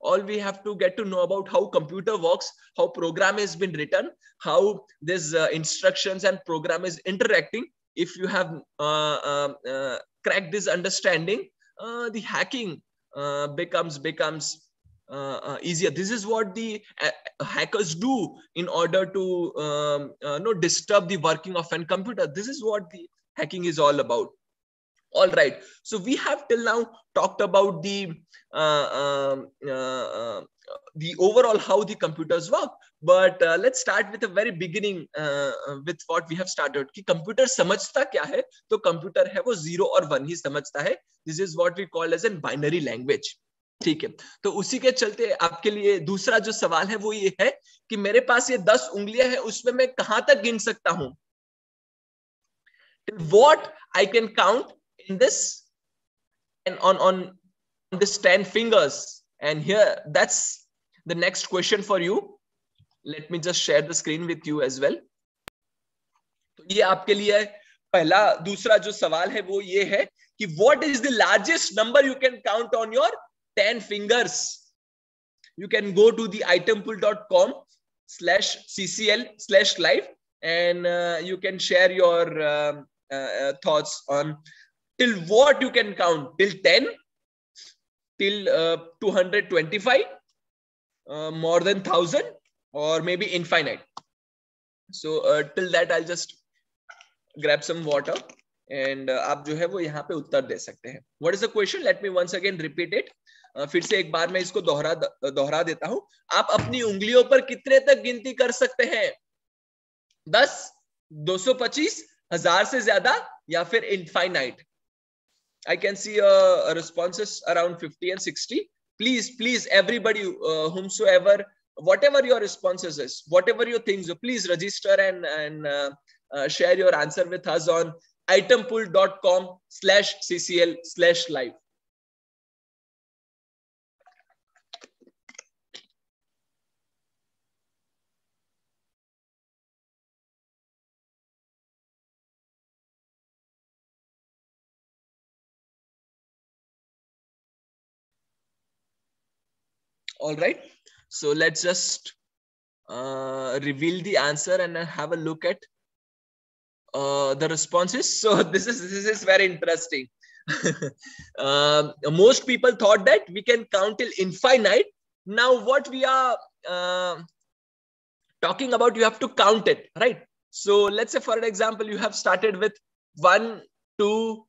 all we have to get to know about how computer works how program has been written how this uh, instructions and program is interacting. If you have uh, uh, uh cracked this understanding uh, the hacking uh, becomes becomes easier. This is what the hackers do in order to um, no disturb the working of a computer. This is what the hacking is all about all right so we have till now talked about the uh, um, uh, uh, the overall how the computers work but uh, let's start with the very beginning uh, with what we have started कि computer समझता क्या है तो computer है वो zero और one ही समझता है this is what we call as in binary language ठीक है तो उसी के चलते आपके लिए दूसरा जो सवाल है वो ये है कि मेरे पास ये दस उंगलियाँ हैं उसमें मैं कहाँ तक गिन सकता हूँ what I can count in this and on on this 10 fingers and here that's the next question for you let me just share the screen with you as well तो ये आपके लिए पहला दूसरा जो सवाल है वो ये है कि what is the largest number you can count on your ten fingers you can go to the itempool.com slash ccl slash live and uh, you can share your uh, uh, thoughts on till what you can count? Till 10 till uh, 225 uh, more than 1000 or maybe infinite? So uh, till that i'll just grab some water. And uh, आप जो है वो यहाँ पे उत्तर दे सकते हैं। What is the question let me once again repeat it फिर से एक बार मैं इसको दोहरा दोहरा देता हूँ। आप अपनी उंगलियों पर कितने तक गिनती कर सकते हैं? दस दो सौ पच्चीस हज़ार से ज़्यादा या फिर infinite I can see uh, responses around 50 and 60. Please, please, everybody, uh, whomsoever, whatever your responses is, whatever your things, please register and, and uh, uh, share your answer with us on itempool.com slash CCL slash live. All right so let's just uh, reveal the answer and have a look at uh, the responses. So [LAUGHS] this is this is very interesting. uh, [LAUGHS] most people thought that we can count till infinite. Now what we are uh, talking about, you have to count it, right? So let's say, for an example, you have started with one, two,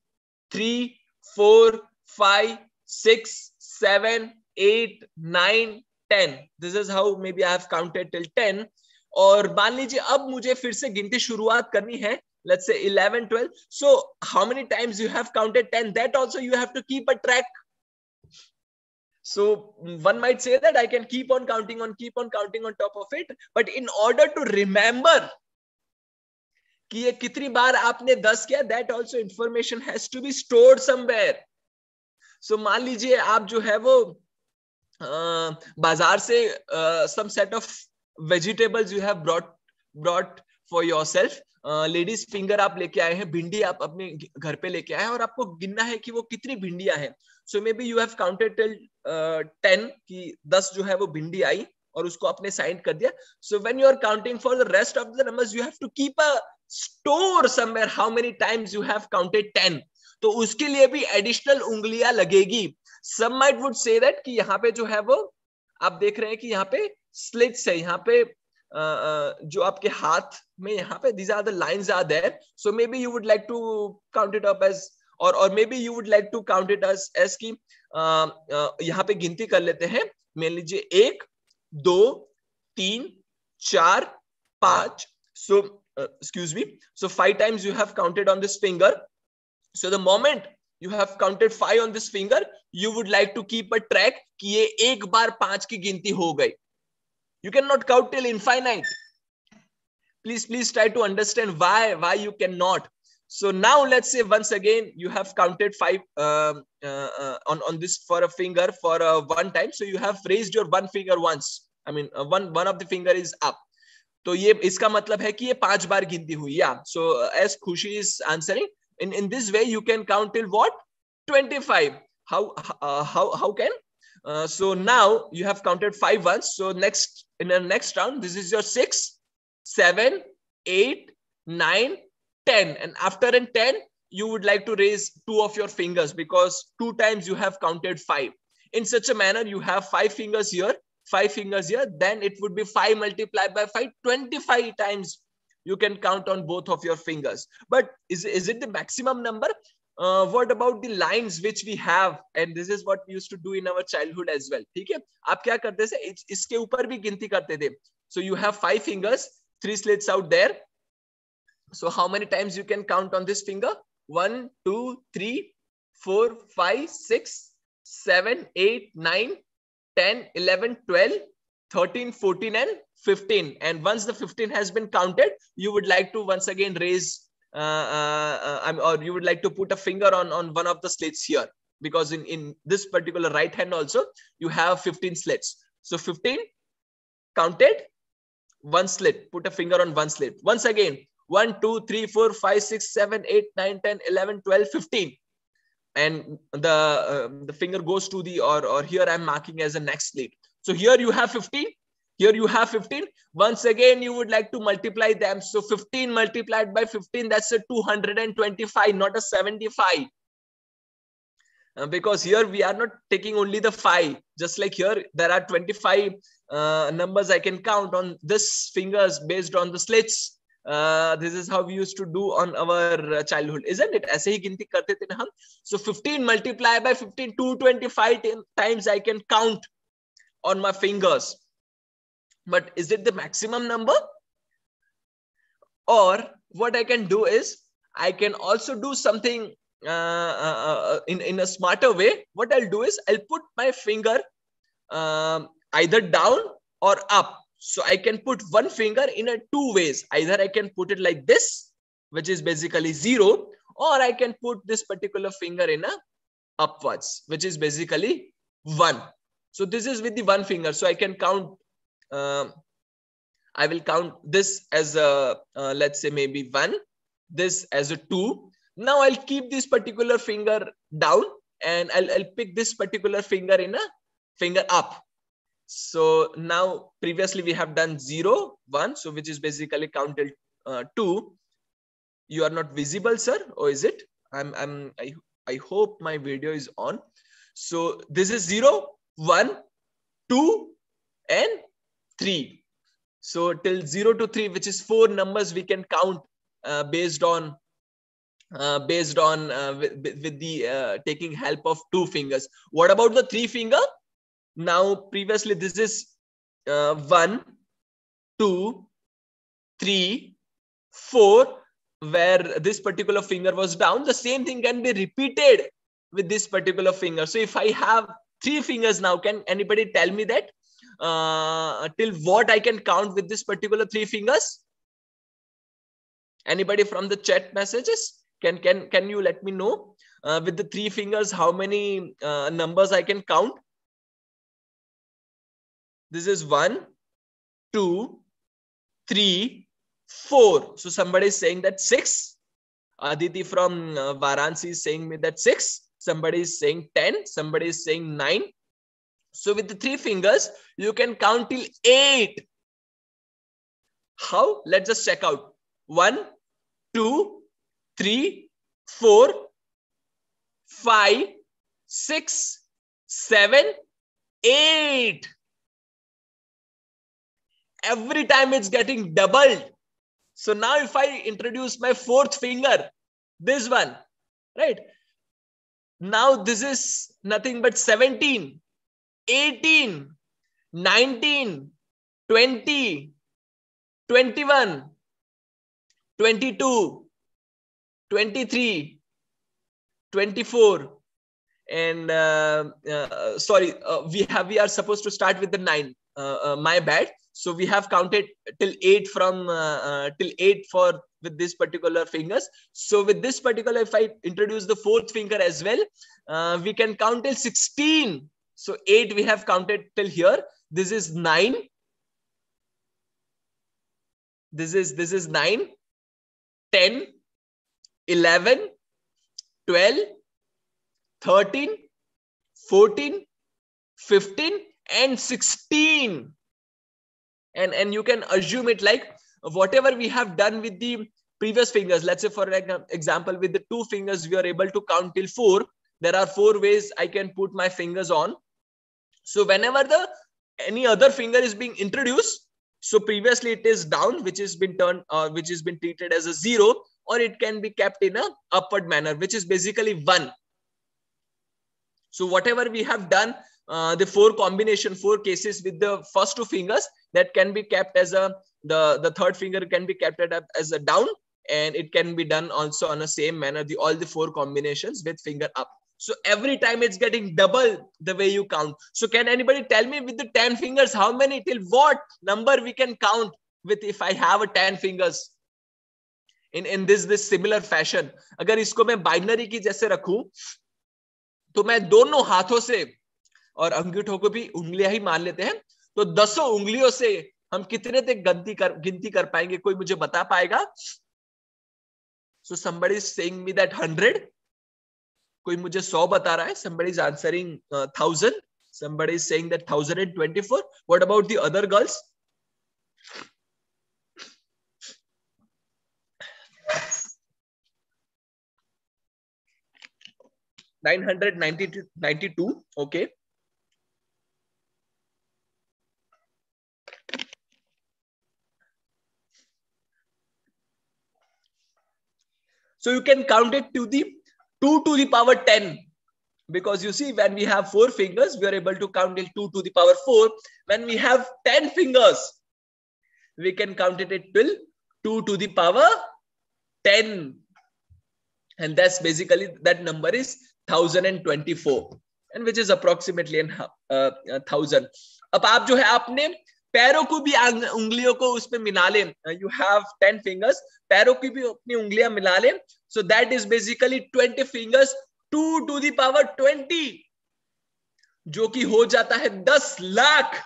three, four, five, six, seven, eight, nine, ten. This is how maybe I have counted till ten. और मान लीजिए अब मुझे फिर से गिनती शुरुआत करनी है let's say 11 12 so how many times you have counted 10 that also you have to keep a track so one might say that i can keep on counting on keep on counting on top of it but in order to remember कि ये कितनी बार आपने दस किया that also information has to be stored somewhere so मान लीजिए आप जो है वो बाज़ार से some set of vegetables you have brought brought for yourself ladies finger आप लेके आए हैं, भिंडी आप अपने घर पे लेके आए हैं और आपको गिनना है कि वो कितनी भिंडियाँ हैं। So maybe you have counted till ten कि दस जो है वो भिंडी आई और उसको आपने साइन कर दिया। So when you are counting for the rest of the numbers you have to keep a store somewhere how many times you have counted ten तो उसके लिए भी एडिशनल उंगलियाँ लगेगी। सब माइट वुड से दैट कि यहाँ पे जो है वो आप देख रहे हैं कि यहाँ पे स्लिट्स है यहाँ पे Uh, जो आपके हाथ में यहाँ पे these are the line are there so maybe you would like to count it up as और और maybe you would like to count it as as की यहाँ पे गिनती कर लेते हैं। मान लीजिए एक दो तीन चार पाँच। So excuse me so five times you have counted on this finger so the moment you have counted five on this finger you would like to keep a track कि ये एक बार पाँच की गिनती हो गई you cannot count till infinite please please try to understand why why you cannot so now let's say once again you have counted five um, uh, uh, on on this for a finger for uh, one time so you have raised your one finger once i mean uh, one one of the finger is up तो ये इसका मतलब है कि ये पाँच बार गिनती हुई या so as Khushi is answering in in this way you can count till what? 25 how uh, how how can? Uh, so now you have counted five ones. So next in the next round this is your six seven eight nine ten. And after in ten you would like to raise two of your fingers because two times you have counted five. In such a manner you have five fingers here five fingers here. Then it would be five multiplied by five 25 times you can count on both of your fingers. But is, is it the maximum number? Uh, what about the lines which we have? And this is what we used to do in our childhood as well. So you have five fingers, three slits out there. So how many times you can count on this finger? One, two, three, four, five, six, seven, eight, nine, ten, eleven, twelve, thirteen, fourteen, and 15 and once the 15 has been counted you would like to once again raise uh, uh, or you would like to put a finger on, on one of the slits here. Because in, in this particular right hand also you have 15 slits. So 15 counted, one slit, put a finger on one slit. Once again, 1 2 3 4 5 6 7 8 9 10 11 12 15 and the uh, the finger goes to the or or here i'm marking as a next lead so here you have 15 here you have 15 once again you would like to multiply them so 15 multiplied by 15 that's a 225 not a 75 uh, because here we are not taking only the 5 just like here there are 25 uh, numbers i can count on this fingers based on the slits uh, this is how we used to do on our childhood isn't it ऐसे ही गिनती करते थे हम so 15 multiply by 15 225 times i can count on my fingers but is it the maximum number? Or what i can do is i can also do something uh, uh, uh, in in a smarter way. What i'll do is i'll put my finger um, either down or up. So i can put one finger in a two ways. Either i can put it like this which is basically zero or i can put this particular finger in a upwards which is basically one. So this is with the one finger. So i can count um, I will count this as a, uh, let's say maybe one, this as a two. Now I'll keep this particular finger down and I'll, I'll pick this particular finger in a finger up. So now previously we have done zero, one, so which is basically counted uh, two. You are not visible, sir, or is it? I'm, I'm, I, I hope my video is on. So this is zero, one, two, and 3 so till 0 to 3 which is four numbers we can count uh, based on uh, based on uh, with, with, the uh, taking help of two fingers. What about the three finger? Now previously this is uh, one two three four where this particular finger was down. The same thing can be repeated with this particular finger. So if i have three fingers now can anybody tell me that uh, till what I can count with this particular three fingers? Anybody from the chat messages? Can can can you let me know uh, with the three fingers how many uh, numbers I can count? This is one, two, three, four. So somebody is saying that six. Aditi from uh, Varanasi is saying me that six. Somebody is saying 10. Somebody is saying nine. So with the three fingers, you can count till eight. How? Let's just check out. One, two, three, four, five, six, seven, eight. Every time it's getting doubled. So now if I introduce my fourth finger, this one, right? Now this is nothing but 17. 18, 19, 20, 21, 22, 23, 24, and uh, uh, sorry, uh, we have we are supposed to start with the nine. Uh, uh, my bad. So we have counted till eight from uh, till eight for with this particular fingers. So with this particular, if I introduce the fourth finger as well, we can count till 16 so 8 we have counted till here. This is 9. This is this is 9, 10, 11, 12, 13, 14, 15 and 16. And, and you can assume it like whatever we have done with the previous fingers. Let's say for example, with the two fingers, we are able to count till four. There are four ways I can put my fingers on. So whenever the any other finger is being introduced, so previously it is down, which has been turned, uh, which has been treated as a zero, or it can be kept in a upward manner, which is basically one. So whatever we have done, uh, the four combination, four cases with the first two fingers, that can be kept as a the the third finger can be kept as a down, and it can be done also on the same manner. The all the four combinations with finger up. So every time it's getting double the way you count. So can anybody tell me with the 10 fingers, how many till what number we can count with if I have a 10 fingers in, in this, this similar fashion. अगर इसको मैं बाइनरी की जैसे रखूँ तो मैं दोनों हाथों से और अंगूठों को भी उंगलियाँ ही मान लेते हैं तो दसों उंगलियों से हम कितने तक गिनती कर गिनती कर पाएँगे कोई मुझे बता पाएगा somebody is saying me that 100 कोई मुझे 100 बता रहा है somebody is answering uh, 1000 somebody is saying that 1024 what about the other girls Nine hundred ninety-two. Okay. So you can count it to the 2 to the power 10 because you see when we have four fingers we are able to count till 2 to the power 4 when we have 10 fingers we can count it till 2 to the power 10 and that's basically that number is 1024 and which is approximately an uh, thousand अब आप जो है आपने पैरों को भी अं, उंगलियों को उसमें मिला ले। यू हैव टेन फिंगर्स पैरों की भी अपनी उंगलियाँ मिला ले। So that is basically twenty fingers to to the power twenty जो कि हो जाता है दस lakh.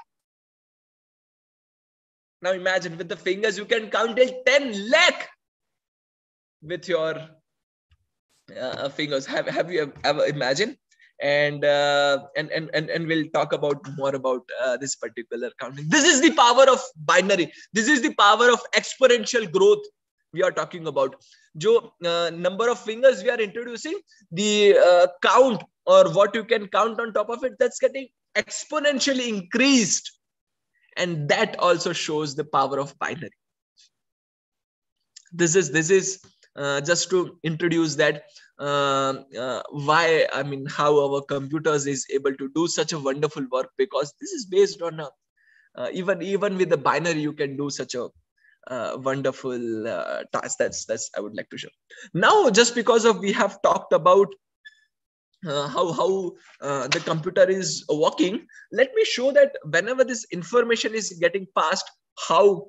Now imagine with the fingers you can count it ten lakh with your fingers have you ever imagine and uh, and and and and we'll talk about more about uh, this particular counting. This is the power of binary. This is the power of exponential growth we are talking about. Jo uh, number of fingers we are introducing the uh, count or what you can count on top of it that's getting exponentially increased. And that also shows the power of binary. This is this is uh, just to introduce that uh, uh, why i mean how our computers is able to do such a wonderful work because this is based on a, uh, even even with the binary you can do such a uh, wonderful uh, task. That's that's i would like to show. Now just because of we have talked about how how the computer is working let me show that whenever this information is getting passed how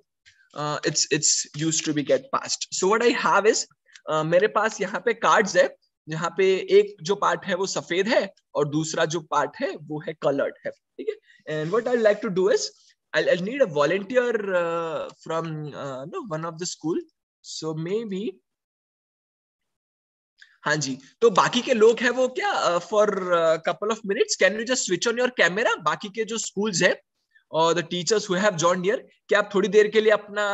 uh, it's it's used to be get passed. So what i have is uh, मेरे पास यहाँ पे कार्ड्स है जहाँ पे एक जो पार्ट है वो सफ़ेद है और दूसरा जो पार्ट है वो है कलर्ड है ठीक है? And what I like to do is I'll, I'll need a volunteer uh, from uh, no one of the school. So maybe हाँ जी तो बाकी के लोग हैं वो क्या for couple of minutes can you just switch on your camera बाकी के जो स्कूल्स है और the teachers who have join dear क्या आप थोड़ी देर के लिए अपना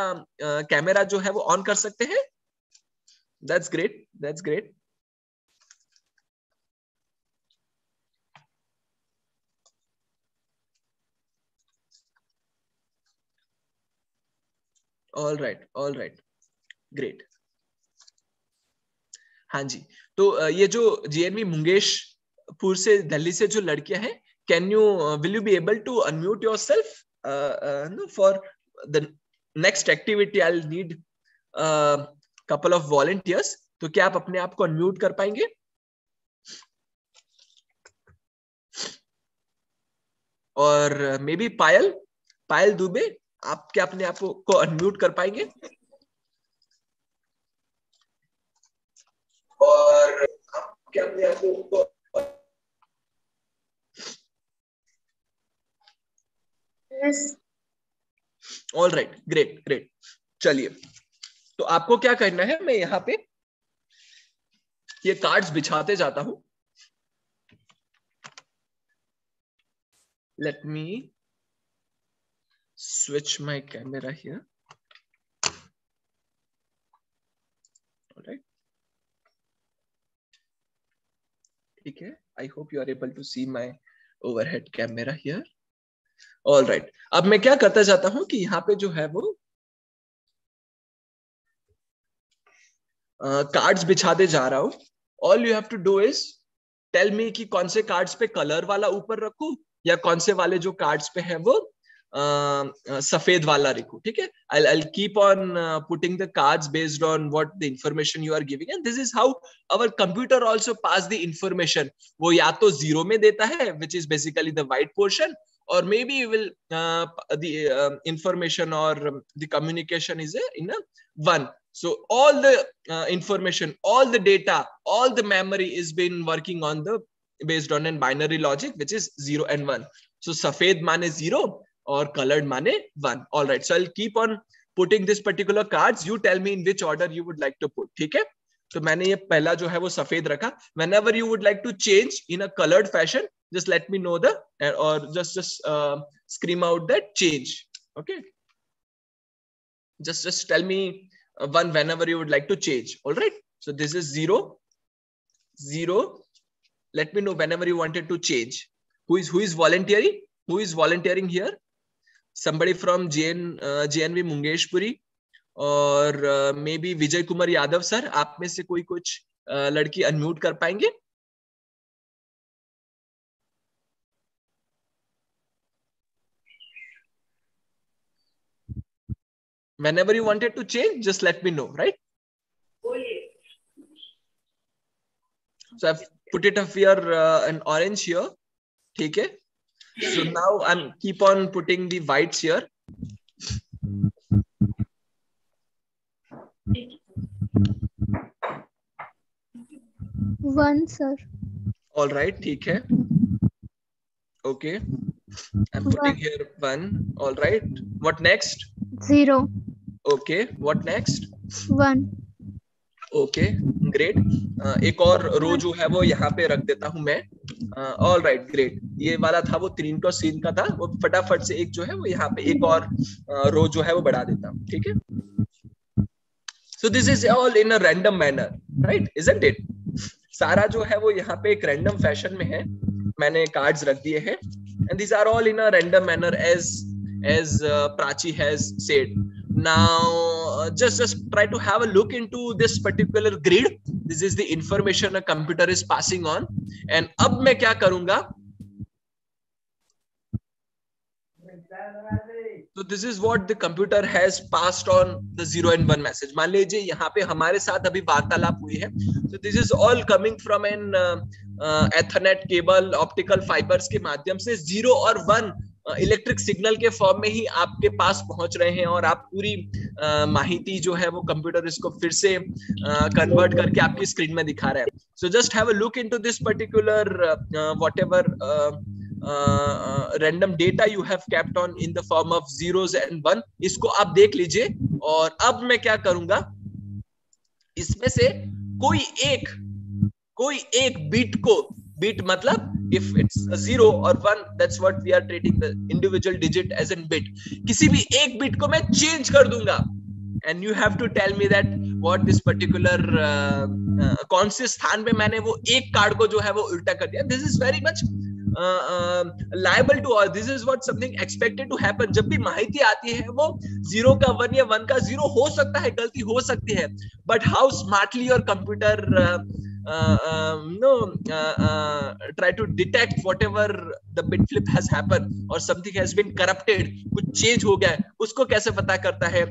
कैमरा uh, जो है वो ऑन कर सकते हैं? That's great that's great all right all right great हाँ जी तो ये जो जेएनवी मुंगेशपुर से दिल्ली से जो लड़कियाँ हैं can you will you be able to unmute yourself for the next activity I need couple of volunteers तो क्या आप अपने आप को अनम्यूट कर पाएँगे? और मे बी पायल पायल दुबे, आप क्या अपने आप को अनम्यूट कर पाएँगे? और आप क्या अपने आप को ऑल राइट ग्रेट ग्रेट चलिए तो आपको क्या करना है? मैं यहाँ पे ये कार्ड्स बिछाते जाता हूँ। Let me switch my camera here ठीक है? I hope you are able to see my overhead camera here all right right. अब मैं क्या करता जाता हूँ कि यहाँ पे जो है वो कार्ड्स uh, बिछा दे जा रहा हूँ। All you have to do is tell me कि कौन से कार्ड्स पे कलर वाला ऊपर रखू या कौन से वाले जो कार्ड्स पे है वो uh, सफ़ेद वाला रखू ठीक है? I I keep on putting the cards based on what the information you are giving and this is how our computer also pass the information वो या तो ज़ीरो में देता है which is basically the white portion or maybe you will uh, the uh, information or um, the communication is a, in a one. So all the uh, information all the data all the memory is been working on the based on a binary logic which is zero and one. So safed man is zero or colored mane one. All right. So i'll keep on putting this particular cards. You tell me in which order you would like to put. Okay तो मैंने ये पहला जो है वो सफ़ेद रखा। Whenever you would like to change in coloured fashion just let me know the just just scream out that change okay just just tell me one whenever you would like to change all right so this is zero zero let me know whenever you wanted to change who is volunteering who is volunteering here somebody from jn uh, jnv mungeshpuri. और maybe Vijay Kumar Yadav sir आप में से कोई कुछ uh, लड़की अनम्यूट कर पाएँगे whenever you wanted to change just let me know right so i've put it up here uh, an orange here okay so now i'm keep on putting the whites here one sir all right ठीक है. Okay I am putting here one all right what next zero okay what next one okay great एक और रो जो है वो यहाँ पे रख देता हूँ मैं. ऑल राइट ग्रेट ये वाला था वो तीन का सीन का था. वो फटाफट से एक जो है वो यहाँ पे एक और uh, रो जो है वो बढ़ा देता हूँ. ठीक है? So this is all in a random manner right isn't it सारा जो है वो यहाँ पे एक रैंडम फ़ैशन में है मैंने कार्ड्स रख दिए हैं and this are all in a random manner as as Prachi has said now uh, just just try to have a look into this particular grid this is the information a computer is passing on and अब मैं क्या करूँगा तो this is what the computer has passed on the zero and one message मान लीजिए यहाँ पे हमारे साथ अभी वार्तालाप हुई है। तो this is all coming from an ethernet cable optical fibres के माध्यम से ज़ीरो और वन इलेक्ट्रिक सिग्नल के फॉर्म में ही आपके पास पहुँच रहे हैं और आप पूरी माहिती जो है वो कंप्यूटर इसको फिर से कन्वर्ट करके आपकी स्क्रीन में दिखा रहा है। So just have a look into this particular whatever random data you have kept on in the form of zeros and one इसको आप देख लीजिए और अब मैं क्या करूँगा? इसमें से कोई एक कोई एक बीट को बीट मतलब इफ़ इट्स ज़ीरो और one that's what we are treating the individual digit as an bit किसी भी एक बिट को मैं चेंज कर दूँगा। And you have to tell me that what this particular कौन से स्थान पे मैंने वो एक कार्ड को जो है वो उल्टा कर दिया। This is very much liable to और this is what something expected to happen जब भी माहिती आती है वो ज़ीरो का वन या वन का ज़ीरो हो सकता है गलती हो सकती है. But how smartly your computer uh, try to detect whatever the bit flip has happened or something has been corrupted कुछ चेंज हो गया है उसको कैसे पता करता है?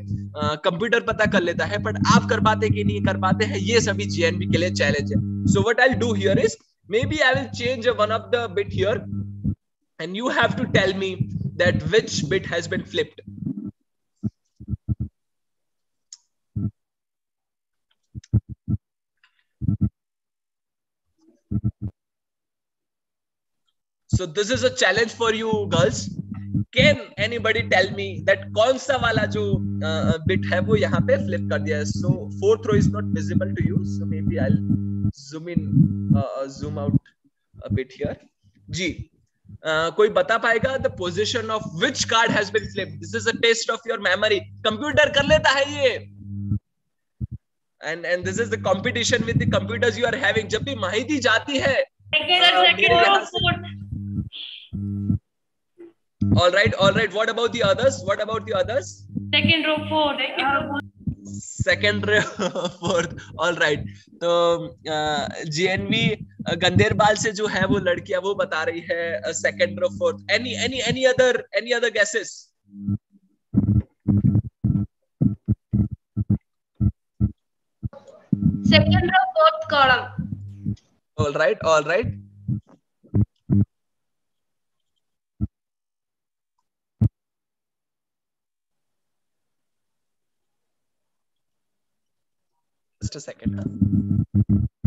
कंप्यूटर uh, पता कर लेता है बट आप कर पाते कि नहीं कर पाते हैं ये सभी जीएनबी के लिए चैलेंज है. So what I do here is maybe i will change one of the bit here and you have to tell me that which bit has been flipped. So this is a challenge for you girls can anybody tell me that कौन सा वाला जो bit है वो यहाँ पे flip कर दिया है? So fourth row is not visible to you so maybe I'll zoom in uh, zoom out a bit here. Ji Uh, कोई बता पाएगा the position of which card has been flip this is a test of your memory computer कर लेता है ये. And and this is the competition with the computers you are having जब भी माहिती जाती है all right all right what about the others what about the others second row four second row [LAUGHS] fourth all right तो जीएनवी गंदेरबाल से जो है वो लड़कियां वो बता रही है second row fourth any any any other any other guesses second row fourth column all right all right Just a second huh?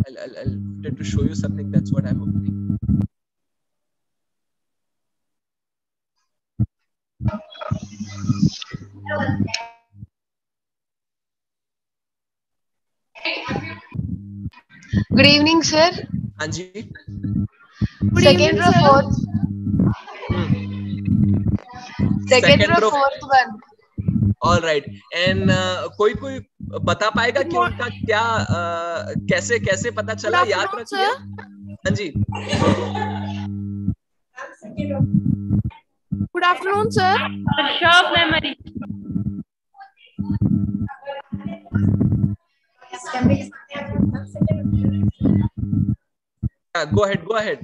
I'll, I'll, I'll try to show you something that's what i'm opening Good evening, sir. हाँ जी Good Second evening, row, sir. fourth. Hmm. Second Second row, row. fourth one. All right and कोई कोई बता पाएगा कि उनका क्या uh, कैसे कैसे पता चला? याद रखिए। हाँ जी। Good afternoon sir Sharp memory. Go ahead go ahead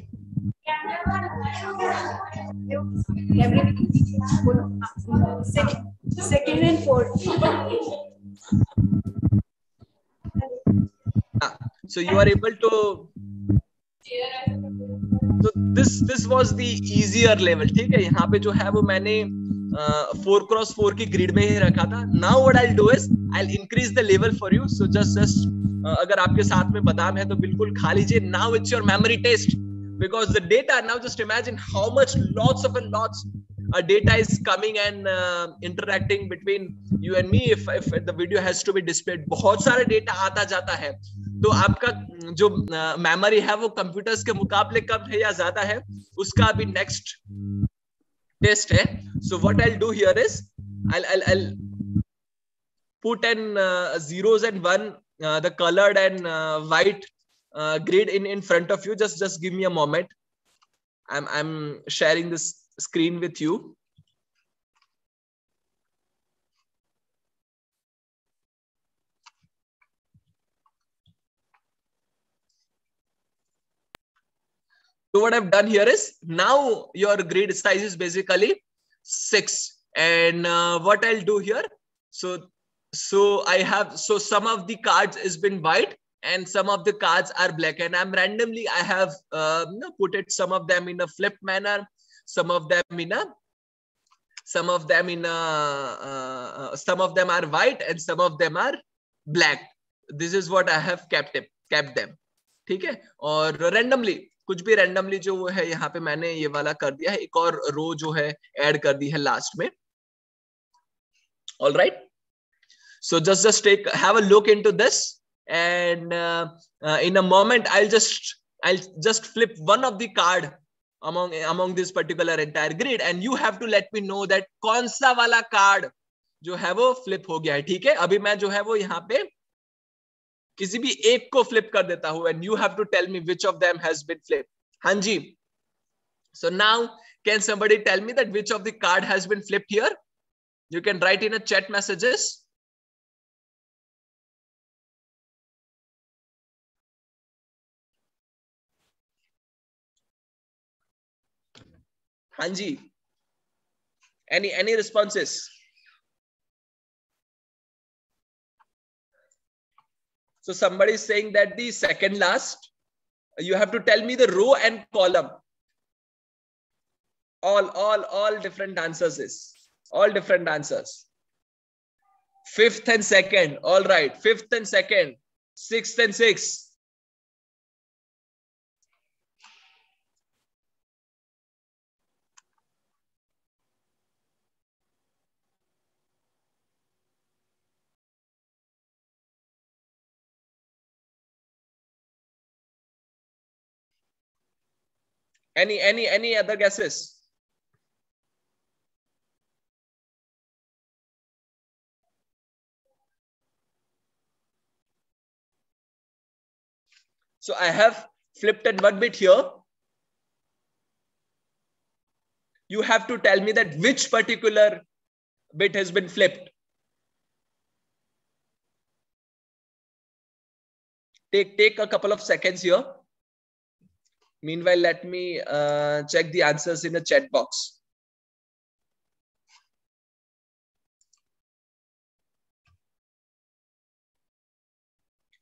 Second and fourth. so you are able to, so this this was the easier level, ठीक है? यहाँ पे जो है वो मैंने फोर क्रॉस फोर की ग्रिड में ही रखा था। Now what I do is I increase the level for you so just just अगर आपके साथ में बादाम है तो बिल्कुल खा लीजिए। Now it's your memory test because the data now just imagine how much lots of and lots uh, data is coming and uh, interacting between you and me if if the video has to be displayed बहुत सारे डेटा आता जाता है तो आपका जो मेमोरी है वो कंप्यूटर्स के मुकाबले कम है या ज़्यादा है उसका अभी नेक्स्ट टेस्ट है so what I do here is I I I put in uh, zeros and one uh, the colored and uh, white uh, grid in in front of you. Just just give me a moment. I'm i'm sharing this screen with you. So what i've done here is now your grid size is basically 6 and uh, what i'll do here so so i have so some of the cards has been white and some of the cards are black and i'm randomly i have uh, you know, put it some of them in a flip manner some of them in a some of them in a uh, some of them are white and some of them are black this is what i have kept it kept them ठीक है और randomly कुछ भी randomly जो है यहाँ पे मैंने ये वाला कर दिया है एक और रो जो है ऐड कर दी है लास्ट में all right so just just take have a look into this and uh, uh, in a moment i'll just i'll just flip one of the card among among this particular entire grid and you have to let me know that कौन सा वाला कार्ड जो है वो फ्लिप हो गया है ठीक है अभी मैं जो है वो यहाँ पे किसी भी एक को फ्लिप कर देता हूं and you have to tell me which of them has been flipped हाँ जी so now can somebody tell me that which of the card has been flipped here you can write in a chat messages Hanji. Any any responses? So somebody is saying that the second last, you have to tell me the row and column. All, all, all different answers is all different answers. Fifth and second, all right. Fifth and second, sixth and sixth. Any any any other guesses? So I have flipped and one bit here. You have to tell me that which particular bit has been flipped. Take take a couple of seconds here. Meanwhile, let me uh, check the answers in the chat box.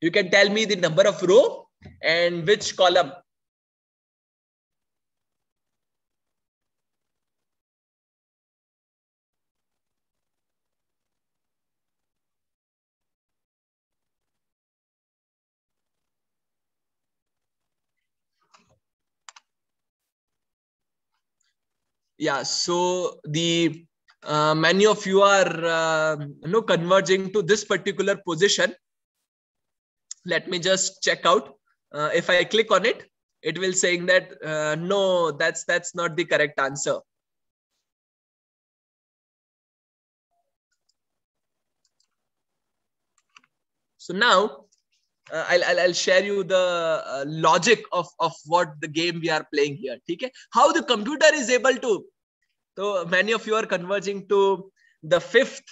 You can tell me the number of row and which column. Yeah so the uh, many of you are uh, you know converging to this particular position let me just check out uh, if I click on it, it will saying that uh, no, that's that's not the correct answer. So now uh, I'll, I'll, I'll share you the uh, logic of of what the game we are playing here. Okay, how the computer is able to. So many of you are converging to the fifth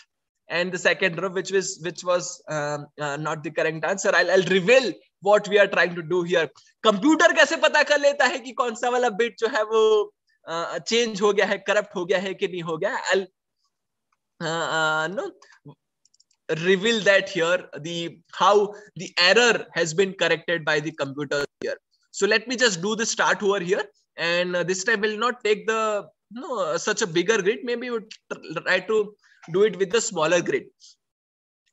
and the second row, which was which was um, uh, not the correct answer. I'll, I'll reveal what we are trying to do here. Computer कैसे पता कर लेता है कि कौन सा वाला bit है वो चेंज uh, हो गया है करप्ट हो गया है कि नहीं हो गया I'll uh, no reveal that here the how the error has been corrected by the computer here so let me just do the start over here and uh, this time will not take the no such a bigger grid maybe we try to do it with the smaller grid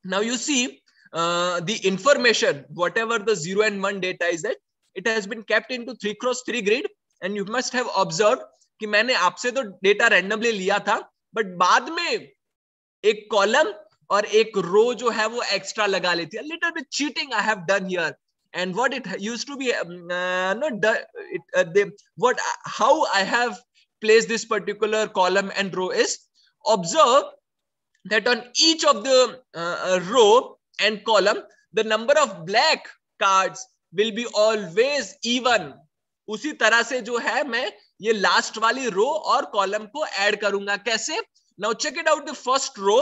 now you see uh, the information whatever the 0 and 1 data is that it has been kept into 3 cross 3 grid and you must have observed कि मैंने आपसे तो डेटा रैंडमली लिया था बट बाद में एक कॉलम और एक रो जो है वो एक्स्ट्रा लगा लेती है। Little bit cheating I have done here and what it used to be no it they what how I have place this particular column and row is observe that on each of the row and column the number of black cards will be always even उसी तरह से जो है मैं ये लास्ट वाली रो और कॉलम को ऐड करूँगा। कैसे? Now check it out the first row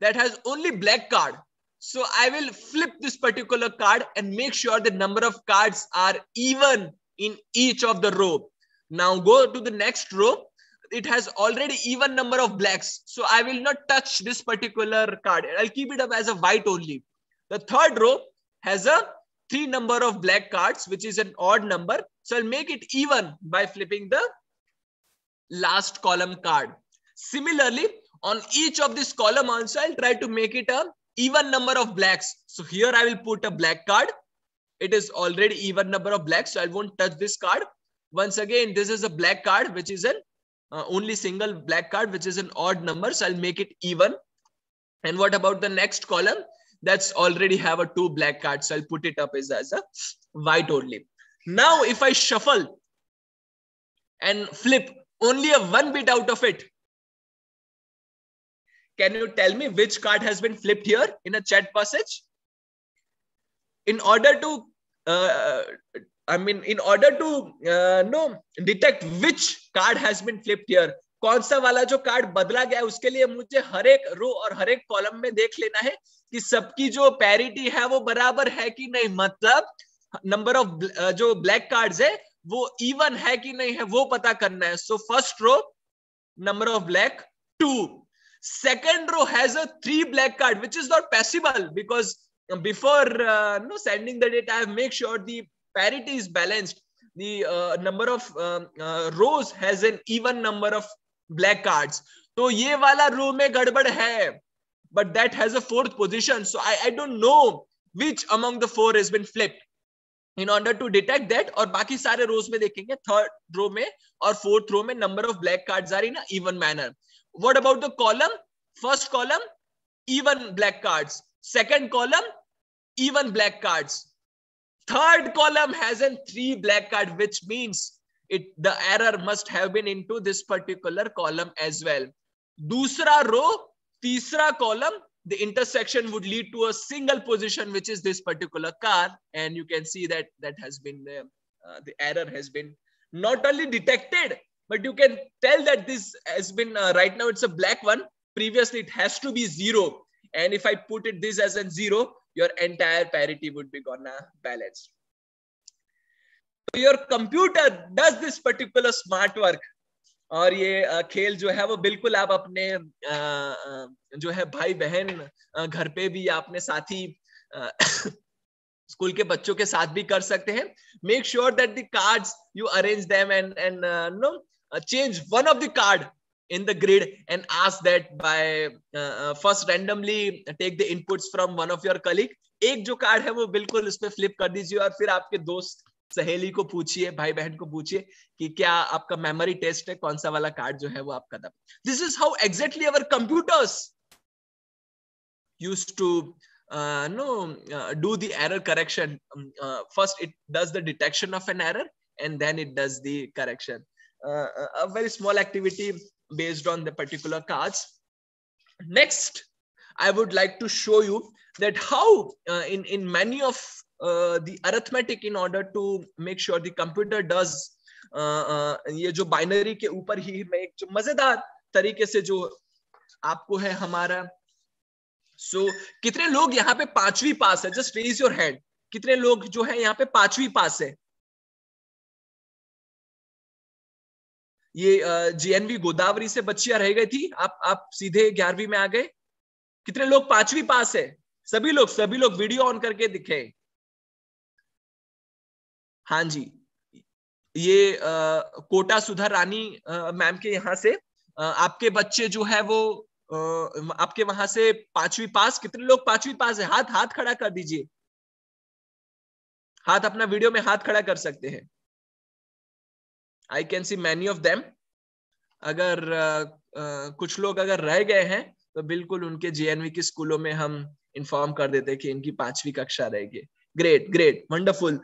that has only black card. So I will flip this particular card and make sure the number of cards are even in each of the row. Now go to the next row. It has already even number of blacks. So I will not touch this particular card. I'll keep it up as a white only. The third row has a three number of black cards, which is an odd number. So I'll make it even by flipping the last column card. Similarly, on each of this column also i'll try to make it a even number of blacks. So here i will put a black card. It is already even number of blacks so i won't touch this card. Once again this is a black card which is an uh, only single black card which is an odd number so i'll make it even. And what about the next column? That's already have a two black cards so i'll put it up as, as a white only. Now if i shuffle and flip only a one bit out of it can you tell me which card has been flipped here in a chat passage? In order to, uh, I mean, in order to uh, no detect which card has been flipped here, कौन सा वाला जो कार्ड बदला गया है उसके लिए मुझे हर एक रो और हर एक कॉलम में देख लेना है कि सबकी जो पैरिटी है वो बराबर है कि नहीं मतलब नंबर ऑफ़ जो ब्लैक कार्ड्स है वो इवन है कि नहीं है वो पता करना है so first row number of black two Second row has a three black card, which is not possible because before uh, no sending the data, I make sure the parity is balanced. The uh, number of um, uh, rows has an even number of black cards. So ये वाला row में गड़बड़ है, but that has a fourth position. So I, I don't know which among the four has been flipped. In order to detect that, और बाकी सारे rows में देखेंगे third row में और fourth row में number of black cards are in a even manner. what about the column? First column, even black cards. Second column, even black cards. Third column has an three black card, which means it the error must have been into this particular column as well. Dusra row, tisra column, the intersection would lead to a single position, which is this particular car. And you can see that that has been uh, the error has been not only detected, but you can tell that this has been uh, right now it's a black one previously it has to be zero and if i put it this as a zero your entire parity would be gonna balanced so your computer does this particular smart work और ये खेल जो है वो बिल्कुल आप अपने जो है भाई बहन घर पे भी अपने साथी [COUGHS] स्कूल के बच्चों के साथ भी कर सकते हैं make sure that the cards you arrange them and and no uh, change one of the card in the grid and ask that by uh, uh, first randomly take the inputs from one of your colleague एक जो कार्ड है वो बिल्कुल उस पर फ्लिप कर दीजिए और फिर आपके दोस्त सहेली को पूछिए भाई बहन को पूछिए कि क्या आपका मेमोरी टेस्ट है कौन सा वाला कार्ड जो है वो आपका दब this is how exactly our computers use to uh, no uh, do the error correction um, uh, first it does the detection of an error and then uh, a very small activity based on the particular cards next i would like to show you that how uh, in in many of uh, the arithmetic in order to make sure the computer does ये जो बाइनरी के ऊपर ही मैं एक जो मज़ेदार तरीके से जो आपको है हमारा सो so, कितने लोग यहाँ पे पांचवी पास है जस्ट रेज योर हैंड कितने लोग जो है यहाँ पे पांचवी पास है ये जीएनवी गोदावरी से बच्चियाँ रह गई थी। आप आप सीधे ग्यारहवीं में आ गए। कितने लोग? पांचवी पास है। सभी लोग सभी लोग वीडियो ऑन करके दिखे। हाँ जी। ये आ, कोटा सुधा रानी मैम के यहाँ से आ, आपके बच्चे जो है वो आ, आपके वहाँ से पांचवी पास। कितने लोग पांचवी पास है? हाथ हाथ खड़ा कर दीजिए। हाथ अपना वीडियो में हाथ खड़ा कर सकते हैं। I can see many of them अगर uh, uh, कुछ लोग अगर रह गए हैं तो बिल्कुल उनके जेएनवी की स्कूलों में हम इन्फॉर्म कर देते कि इनकी पांचवी कक्षा रहेगी। Great great wonderful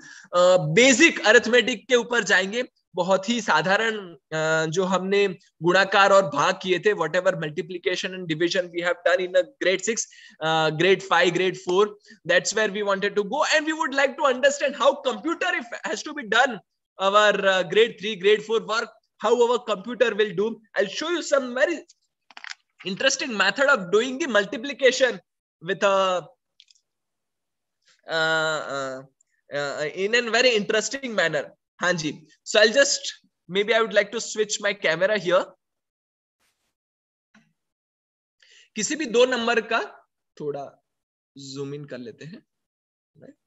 basic arithmetic के ऊपर जाएँगे। बहुत ही साधारण uh, जो हमने गुणाकार और भाग किए थे whatever multiplication and division we have done in grade six grade five grade four that's where we wanted to go and we would like to understand how computer if has to be done our uh, grade 3 grade 4 work how our computer will do i'll show you some very interesting method of doing the multiplication with a uh, uh, uh, in a very interesting manner hanji so i'll just maybe i would like to switch my camera here किसी भी दो नंबर का थोड़ा जूम इन कर लेते हैं inside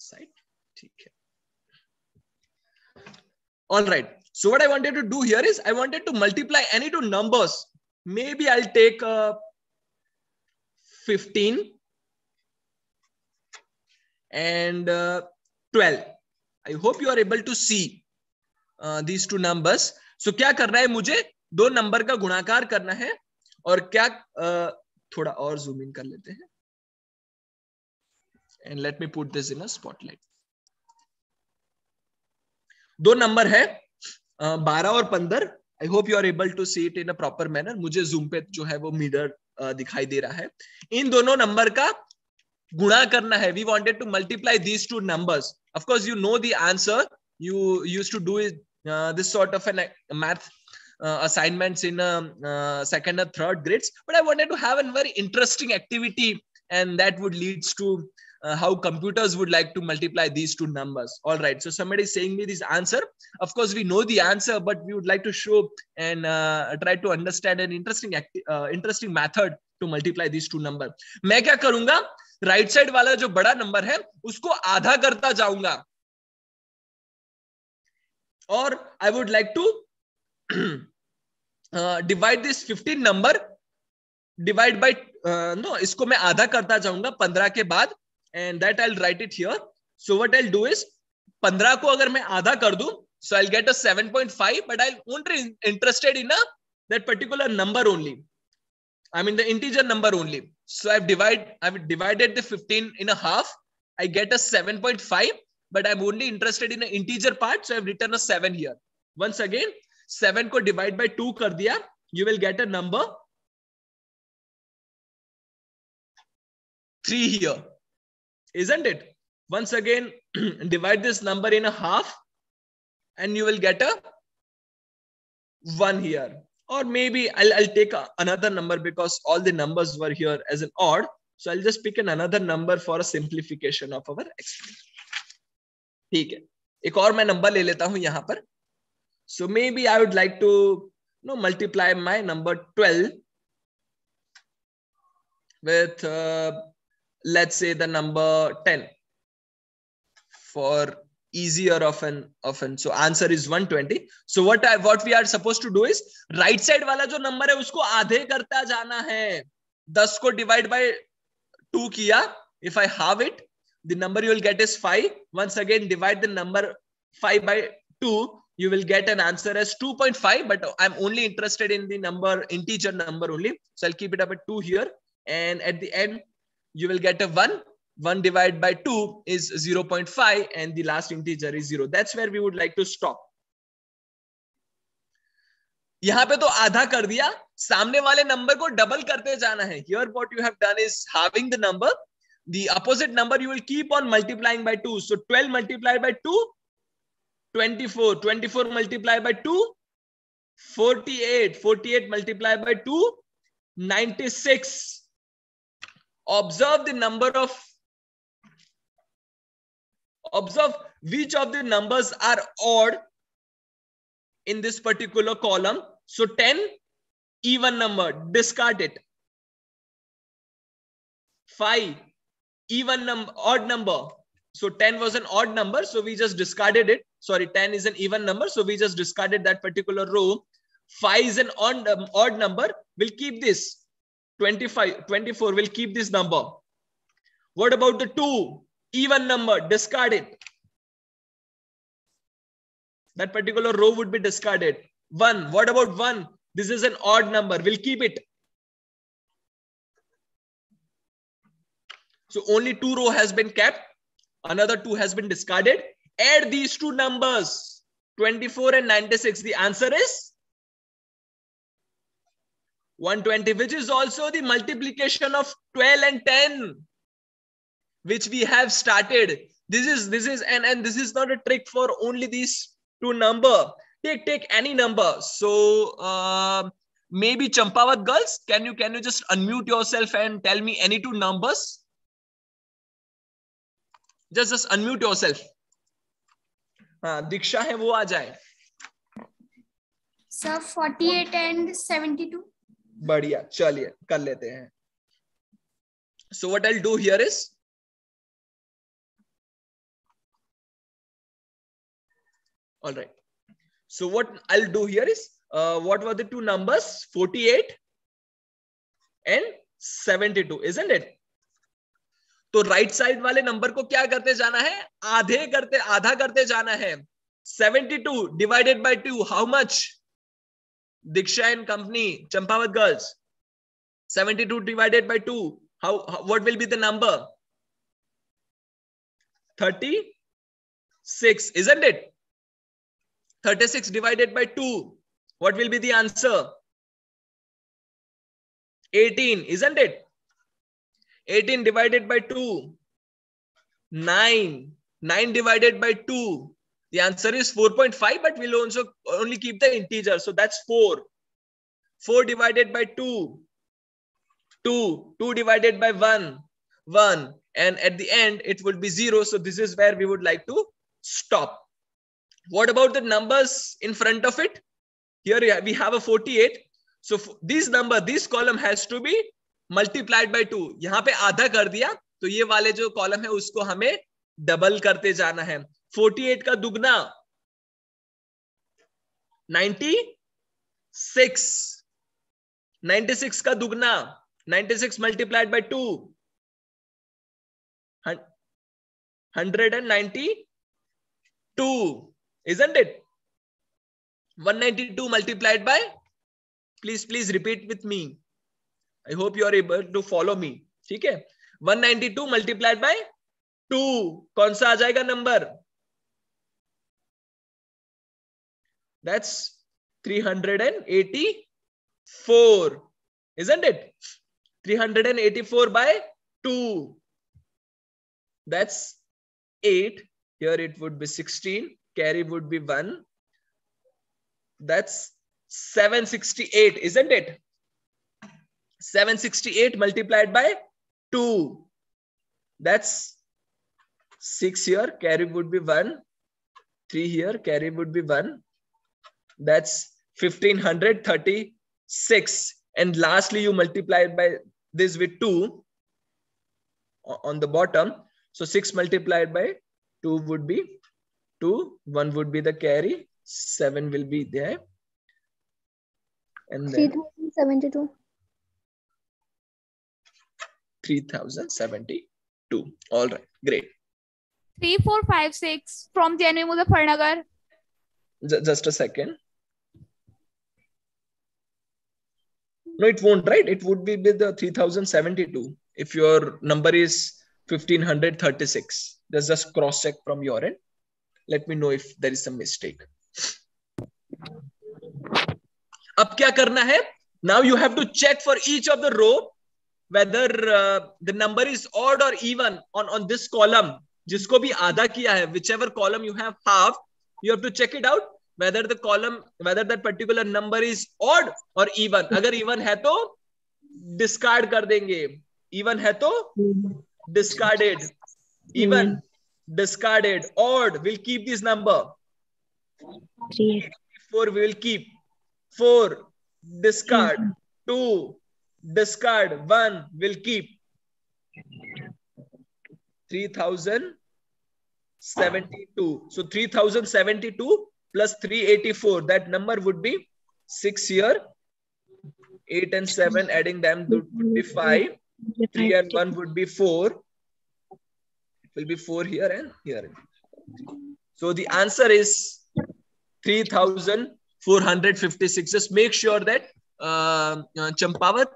है all right so what i wanted to do here is i wanted to multiply any two numbers maybe i'll take uh, 15 and uh, 12 i hope you are able to see uh, these two numbers so क्या करना है मुझे दो नंबर का गुणाकार करना है और क्या uh, थोड़ा और जूम इन कर लेते हैं and let me put this in a spotlight दो नंबर है बारह और पंद्रह I hope you are able to see it in a proper manner मुझे जूम पे जो है वो मीडर दिखाई दे रहा है इन दोनों नंबर का गुणा करना है we wanted to multiply these two numbers of course you know the answer you used to do it uh, this sort of an math uh, assignments in uh, second or third grades but i wanted to have a very interesting activity and that would leads to uh, how computers would like to multiply these two numbers all right so somebody is saying me this answer of course we know the answer but we would like to show and uh, try to understand an interesting uh, interesting method to multiply these two number मैं क्या करूँगा राइट right साइड वाला जो बड़ा नंबर है उसको आधा करता और I would like to divide this 15 number divide by no इसको मैं आधा करता जाऊँगा 15 के बाद and that I'll write it here. So what I'll do is 15 को अगर मैं आधा कर दूँ so I'll get a 7.5 but I'll only interested in a that particular number only. I mean the integer number only. So I've divided I've divided the 15 in a half. I get a 7.5 but I'm only interested in an integer part so I've written a 7 here. Once again 7 को divide by 2 कर दिया you will get a number 3 here isn't it? Once again, [CLEARS THROAT] divide this number in a half and you will get a 1 here. Or maybe I'll, I'll take a, another number because all the numbers were here as an odd. So I'll just pick an another number for a simplification of our experiment. ठीक है एक और मैं नंबर ले लेता हूं यहां पर so maybe I would like to know multiply my number twelve with uh, let's say the number 10 for easier of an of so answer is 120 so what I, what we are supposed to do is right side वाला जो नंबर है उसको आधे करता जाना है 10 को divide by 2 किया if I have it the number you will get is 5 once again divide the number 5 by 2 you will get an answer as 2.5 but i'm only interested in the number integer number only so i'll keep it up at 2 here and at the end you will get a one. One divided by two is zero point five, and the last integer is zero. That's where we would like to stop. यहाँ पे तो आधा कर दिया। सामने वाले नंबर को डबल करते जाना है। Here what you have done is having the number the opposite number you will keep on multiplying by two so 12 multiply by two 24 24 multiply by two 48 48 multiply by two 96 observe the number of observe which of the numbers are odd in this particular column. So 10 even number discard it. 5 even number odd number. So 10 was an odd number so we just discarded it. Sorry 10 is an even number so we just discarded that particular row. 5 is an odd, um, odd number. We'll keep this 25 24 We'll keep this number. What about the 2 even number discard it. That particular row would be discarded. 1 what about 1 this is an odd number. We'll keep it. So only two row has been kept. Another two has been discarded. Add these two numbers 24 and 96 the answer is 120 which is also the multiplication of 12 and 10 which we have started this is this is and and this is not a trick for only these two number take take any number so uh, maybe champawat girls can you can you just unmute yourself and tell me any two numbers just just unmute yourself हाँ दीक्षा है वो आ जाए सर 48 एंड 72 बढ़िया, चलिए, कर लेते हैं। So what I do here is all right so what I do here is what were the two numbers forty eight and seventy two is it तो राइट साइड वाले नंबर को क्या करते जाना है? आधे करते, आधा करते जाना है। Seventy two divided by two how much Diksha and company, Champavat girls. 72 divided by 2. How, how what will be the number? 36, isn't it? 36 divided by 2. What will be the answer? 18, isn't it? 18 divided by 2. 9. 9 divided by 2. the answer is 4.5 but we'll also only keep the integer so that's 4 4 divided by 2 2 2 divided by 1 1 and at the end it would be 0 so this is where we would like to stop what about the numbers in front of it here we have a 48 so this number this column has to be multiplied by two यहां पे आधा कर दिया तो ये वाले जो कॉलम है उसको हमें डबल करते जाना है 48 का दुगना। 96 96 का दुगना। 96 multiplied by two. Hundred and ninety two, isn't it? 192 multiplied by please please repeat with me. I hope you are able to follow me ठीक है? 192 मल्टीप्लाइड बाय 2 कौन सा आ जाएगा number? That's 384, isn't it? 384 by 2. That's 8. Here it would be 16. Carry would be 1. That's 768, isn't it? 768 multiplied by 2. That's 6 here, carry would be 1. 3 here, carry would be 1. That's 1536. And lastly, you multiply it by this with 2 on the bottom. So 6 multiplied by 2 would be 2. 1 would be the carry. 7 will be there. And 3072. 3072. All right, great. 3456 from JNU Muzaffarnagar. just a second no it won't right it would be with the 3072 if your number is 1536 let's just cross check from your end let me know if there is some mistake अब क्या करना है now you have to check for each of the row whether uh, the number is odd or even on on this column जिसको भी आधा किया है whichever column you have half you have to check it out whether the column whether that particular number is odd or even अगर even है तो discard कर देंगे even है तो discarded even discarded odd will keep this number four we will keep four discard two discard one will keep 3072 so 3072 plus 384. That number would be 6 here. 8 and 7 adding them would be 5. 3 and 1 would be 4. It will be 4 here and here. So the answer is 3,456. Just make sure that uh, uh Champawat,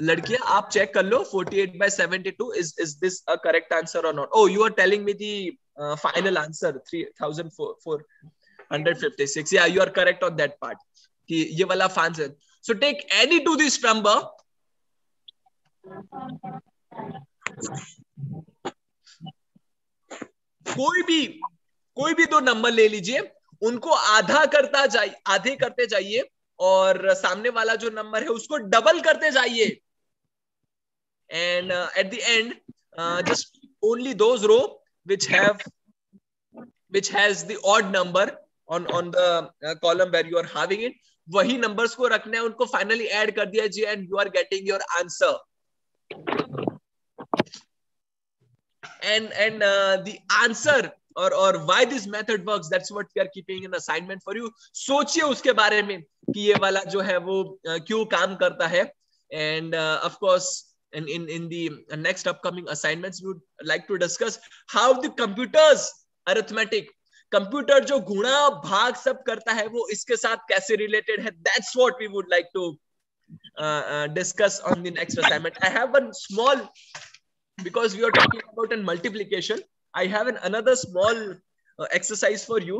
ladkiya, aap check kar lo, 48 by 72. Is, is this a correct answer or not? Oh, you are telling me the uh, final answer, 3,004. 3456 yeah, you are correct on that part. कि ये वाला answer so take any to this number. कोई भी कोई भी दो नंबर ले लीजिए। उनको आधा करता जाइए आधे करते जाइए। और सामने वाला जो नंबर है, उसको डबल करते जाइए। And at the end just only those row which have which has the odd number on the uh, column where you are having it वही numbers को रखना है उनको finally add कर दिया जी and you are getting your answer and and uh, the answer or or why this method works that's what we are keeping an assignment for you सोचिए उसके बारे में कि ये वाला जो है वो uh, क्यों काम करता है and uh, of course in in in the next upcoming assignments we would like to discuss how the computers arithmetic computer जो गुणा भाग सब करता है, वो इसके साथ कैसे रिलेटेड है? That's what we would like to discuss on the next assignment I have one small because we are talking about an multiplication I have an another small exercise for you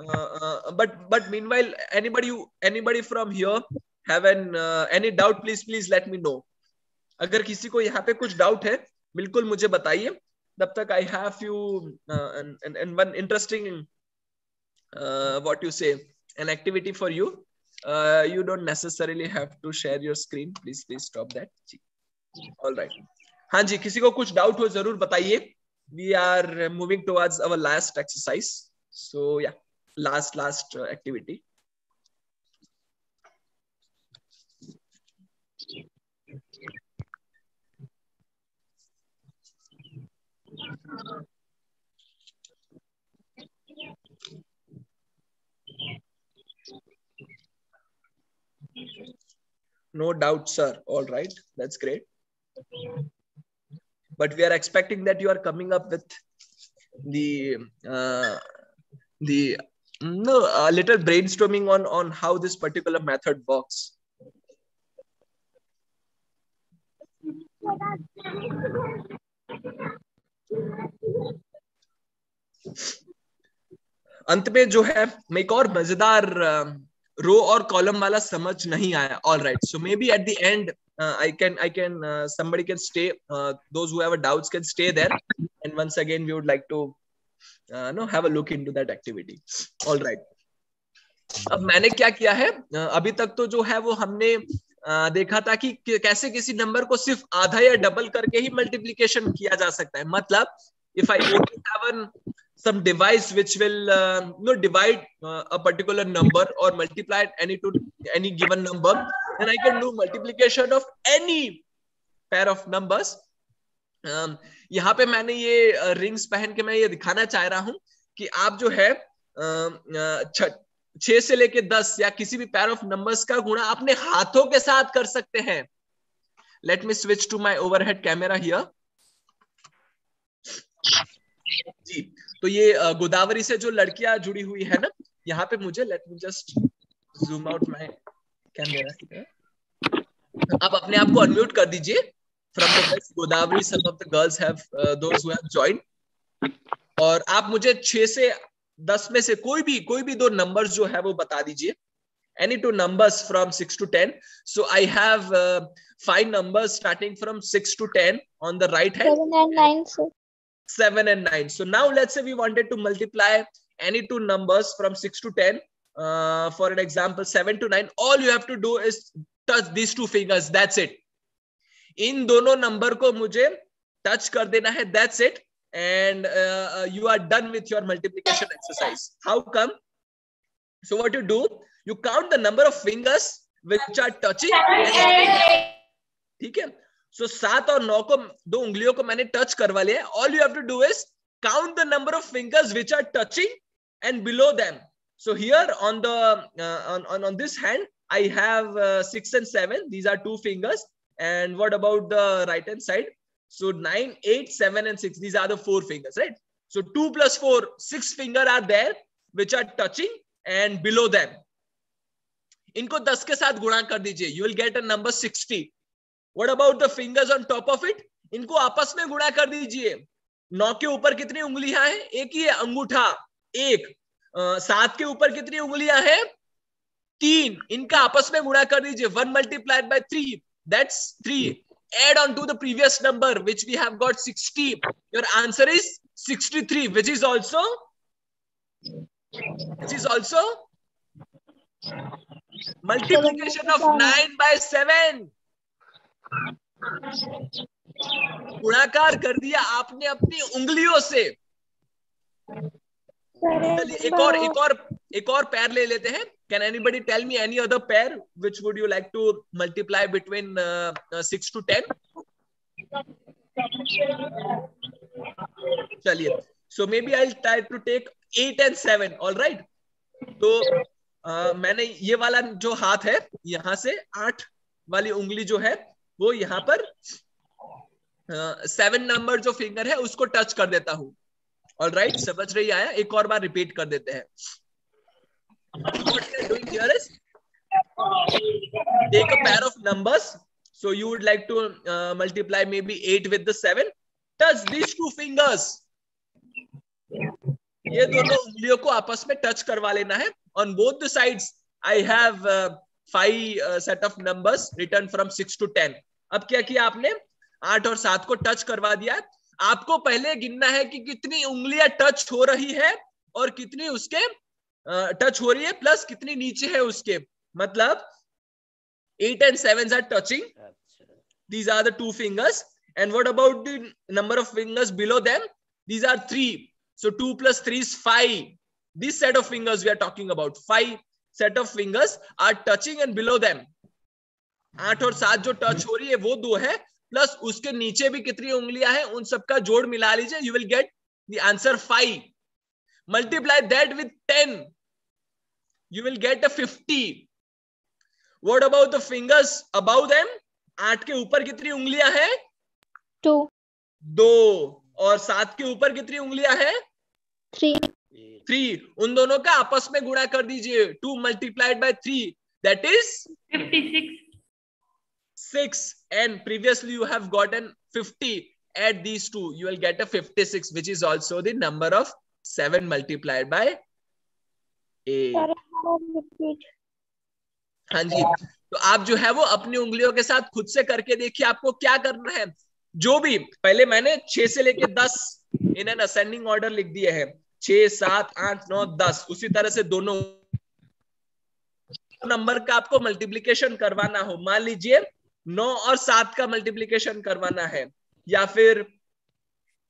but but meanwhile anybody anybody from here have an any doubt please please let me know अगर किसी को यहाँ पे कुछ डाउट है, बिल्कुल मुझे बताइए। तब तक I have you and one interesting what you say an activity for you uh, you don't necessarily have to share your screen please please stop that all right हाँ जी किसी को कुछ डाउट हो जरूर बताइए we are moving towards our last exercise so yeah last last activity No doubt, sir. All right. That's great. But we are expecting that you are coming up with the uh, the no a little brainstorming on on how this particular method works. अंत में जो है मैं एक और मजेदार रो और कॉलम वाला समझ नहीं आया। All right so maybe at the end I can I can somebody can stay those who can stay there and once again we would like to know have a look into that activity all right अब मैंने क्या किया है? Uh, अभी तक तो जो है वो हमने uh, देखा था कि कैसे किसी नंबर को सिर्फ़ आधा या डबल करके ही मल्टीप्लीकेशन किया जा सकता है। मतलब if I some device which will uh, you know divide uh, a particular number or multiply it any to any given number then i can do multiplication of any pair of numbers um, यहाँ पे मैंने ये रिंग्स पहन के मैं ये दिखाना चाह रहा हूँ कि आप जो है छह से लेके दस या किसी भी पैर ऑफ़ नंबर्स का गुणा अपने हाथों के साथ कर सकते हैं let me switch to my overhead camera here जी तो ये गोदावरी से जो लड़कियाँ जुड़ी हुई है ना यहाँ पे मुझे let me just zoom out my camera आप अपने आप को अनम्यूट कर दीजिए। From the Godavari some of the girls have those who have joined और आप मुझे छह से दस में से कोई भी कोई भी दो नंबर्स जो है वो बता दीजिए। Any two numbers from 6 to 10 so i have uh, five numbers starting from 6 to 10 on the right hand. 7 and 9, sir. 7 and 9 so now let's say we wanted to multiply any two numbers from 6 to 10 uh, for an example 7 to 9 all you have to do is touch these two fingers that's it इन दोनों नंबर को मुझे टच कर देना है that's it and you are done with your multiplication exercise how come so what you do you count the number of fingers which are touching ठीक है सो सात और नौ को दो उंगलियों को मैंने टच करवा लिया all you have to do is count the number of fingers which are touching and below them so here on the uh, on, on on this hand i have uh, six and seven these are two fingers and what about the right hand side so nine eight seven and six these are the four fingers right so two plus four six finger are there which are touching and below them इनको 10 के साथ गुणा कर दीजिए you will get a number 60 what about the fingers on top of it इनको आपस में गुणा कर दीजिए। नौ के ऊपर कितनी उंगलियाँ हैं? एक ही है, अंगूठा। एक। सात के ऊपर कितनी उंगलियाँ हैं? तीन। इनका आपस में गुणा कर दीजिए। One multiplied by three. That's three add on to the previous number, which we have got 60 your answer is 63 which is also, which is also multiplication of 9 by 7 गुणाकार कर दिया आपने अपनी उंगलियों से। एक और एक और एक और पैर ले लेते हैं। Can anybody tell me any other pair which would you like to multiply between six to ten चलिए so maybe I try to take eight and seven all right तो uh, मैंने ये वाला जो हाथ है यहाँ से आठ वाली उंगली जो है वो यहाँ पर सेवन नंबर जो फिंगर है उसको टच कर देता हूँ। ऑल राइट समझ रही आया? एक और बार रिपीट कर देते हैं। Doing here is take a pair of numbers so you would like to uh, multiply maybe 8 with the 7 touch these two fingers. ये दोनों उंगलियों को आपस में टच करवा लेना है। On both the sides I have five set of numbers return from six to ten अब क्या किया आपने? आठ और सात को टच करवा दिया। आपको पहले गिनना है कि कितनी उंगलियाँ टच हो रही है और कितनी उसके टच हो रही है प्लस कितनी नीचे है उसके। मतलब eight and seven are touching these are the two fingers and what about the number of fingers below them these are three so 2 plus 3 is 5 this set of fingers we are talking about five set of fingers are touching and below them आठ और सात जो टच हो रही है वो दो है प्लस उसके नीचे भी कितनी उंगलियाँ हैं उन सबका जोड़ मिला लीजिए you will get the answer five multiply that with ten you will get a fifty what about the fingers about them आठ के ऊपर कितनी उंगलियाँ हैं? टू दो. और सात के ऊपर कितनी उंगलियाँ हैं? थ्री थ्री उन दोनों का आपस में गुणा कर दीजिए two multiplied by three that is fifty six six and previously you have gotten 50 add these two you will get a 56 which is also the number of 7 multiplied by 8 हाँ जी तो आप जो है वो अपनी उंगलियों के साथ खुद से करके देखिए आपको क्या करना है। जो भी पहले मैंने छह से लेके दस इन एन असेंडिंग ऑर्डर लिख दिए हैं। छह सात आठ नौ दस उसी तरह से दोनों। नंबर का आपको मल्टीप्लीकेशन करवाना हो। मान लीजिए नौ और सात का मल्टीप्लीकेशन करवाना है, या फिर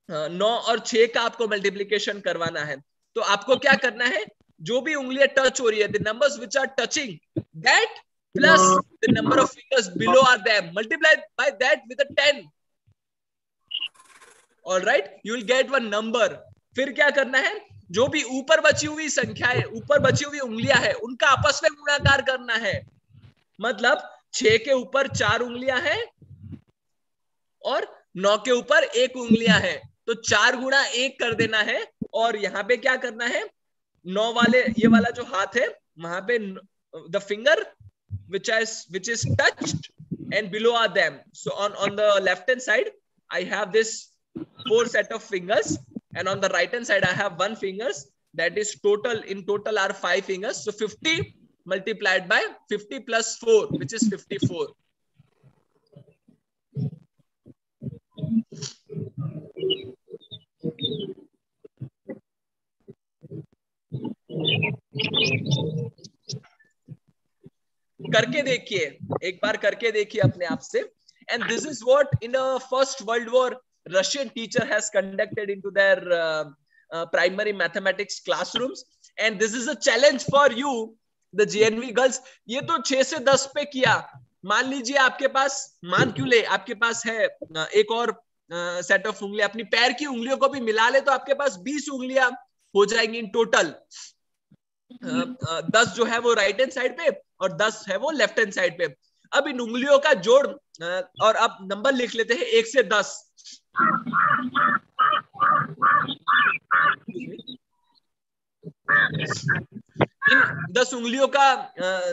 नौ और छह का आपको मल्टीप्लीकेशन करवाना है। तो आपको क्या करना है? जो भी उंगलियाँ टच हो रही है the numbers which are touching that plus the number of fingers below are them multiply by that with 10 all right you will get one number फिर क्या करना है? जो भी ऊपर बची हुई संख्या है, ऊपर बची हुई उंगलियाँ है, उनका आपस में गुणाकार करना है। मतलब छह के ऊपर चार उंगलियाँ हैं और नौ के ऊपर एक उंगलियाँ हैं। तो चार गुणा एक कर देना है और यहाँ पे क्या करना है? नौ वाले, ये वाला जो हाथ है, वहाँ पे the finger which edge which is touched and below are them so on on the left hand side I have this four set of fingers and on the right end side I have one fingers that is total in total are five fingers so fifty multiplied by 50 plus 4 which is 54 करके देखिए, एक बार करके देखिए अपने आप से। And this is what in first world war Russian teacher has conducted into their primary mathematics classrooms and this is a challenge for you the JNV girls ये तो छह से दस पे किया। मान लीजिए आपके पास, मान क्यों ले? आपके पास है एक और सेट ऑफ़ उंगलियाँ। अपनी पैर की उंगलियों को भी मिला ले तो आपके पास बीस उंगलियाँ हो जाएँगी इन टोटल दस जो है वो राइट हैंड साइड पे और दस है वो लेफ़्ट हैंड साइड पे। अब इन उंगलियों का जोड़ और अब नंबर लिख लेते हैं, एक से दस। इन दस उंगलियों का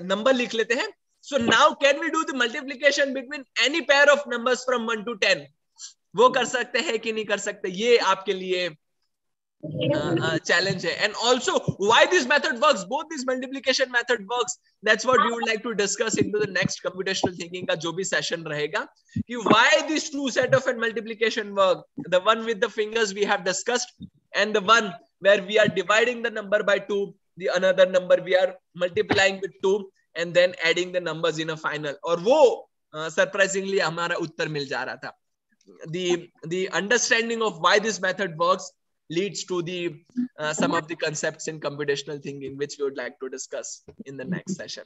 नंबर लिख लेते हैं। So now can we do the multiplication between any pair of numbers from one to ten वो कर सकते हैं कि नहीं कर सकते? ये आपके लिए Uh, uh, challenge hai. and also why this method works? Both this multiplication method works. That's what we would like to discuss into the next computational thinking ka jo bhi session rahega. Ki why this two set of and multiplication work? The one with the fingers we have discussed and the one where we are dividing the number by 2 the another number we are multiplying with 2 and then adding the numbers in a final. Or wo uh, surprisingly hamara uttar mil ja raha tha. The the understanding of why this method works leads to the uh, some of the concepts in computational thinking which we would like to discuss in the next session.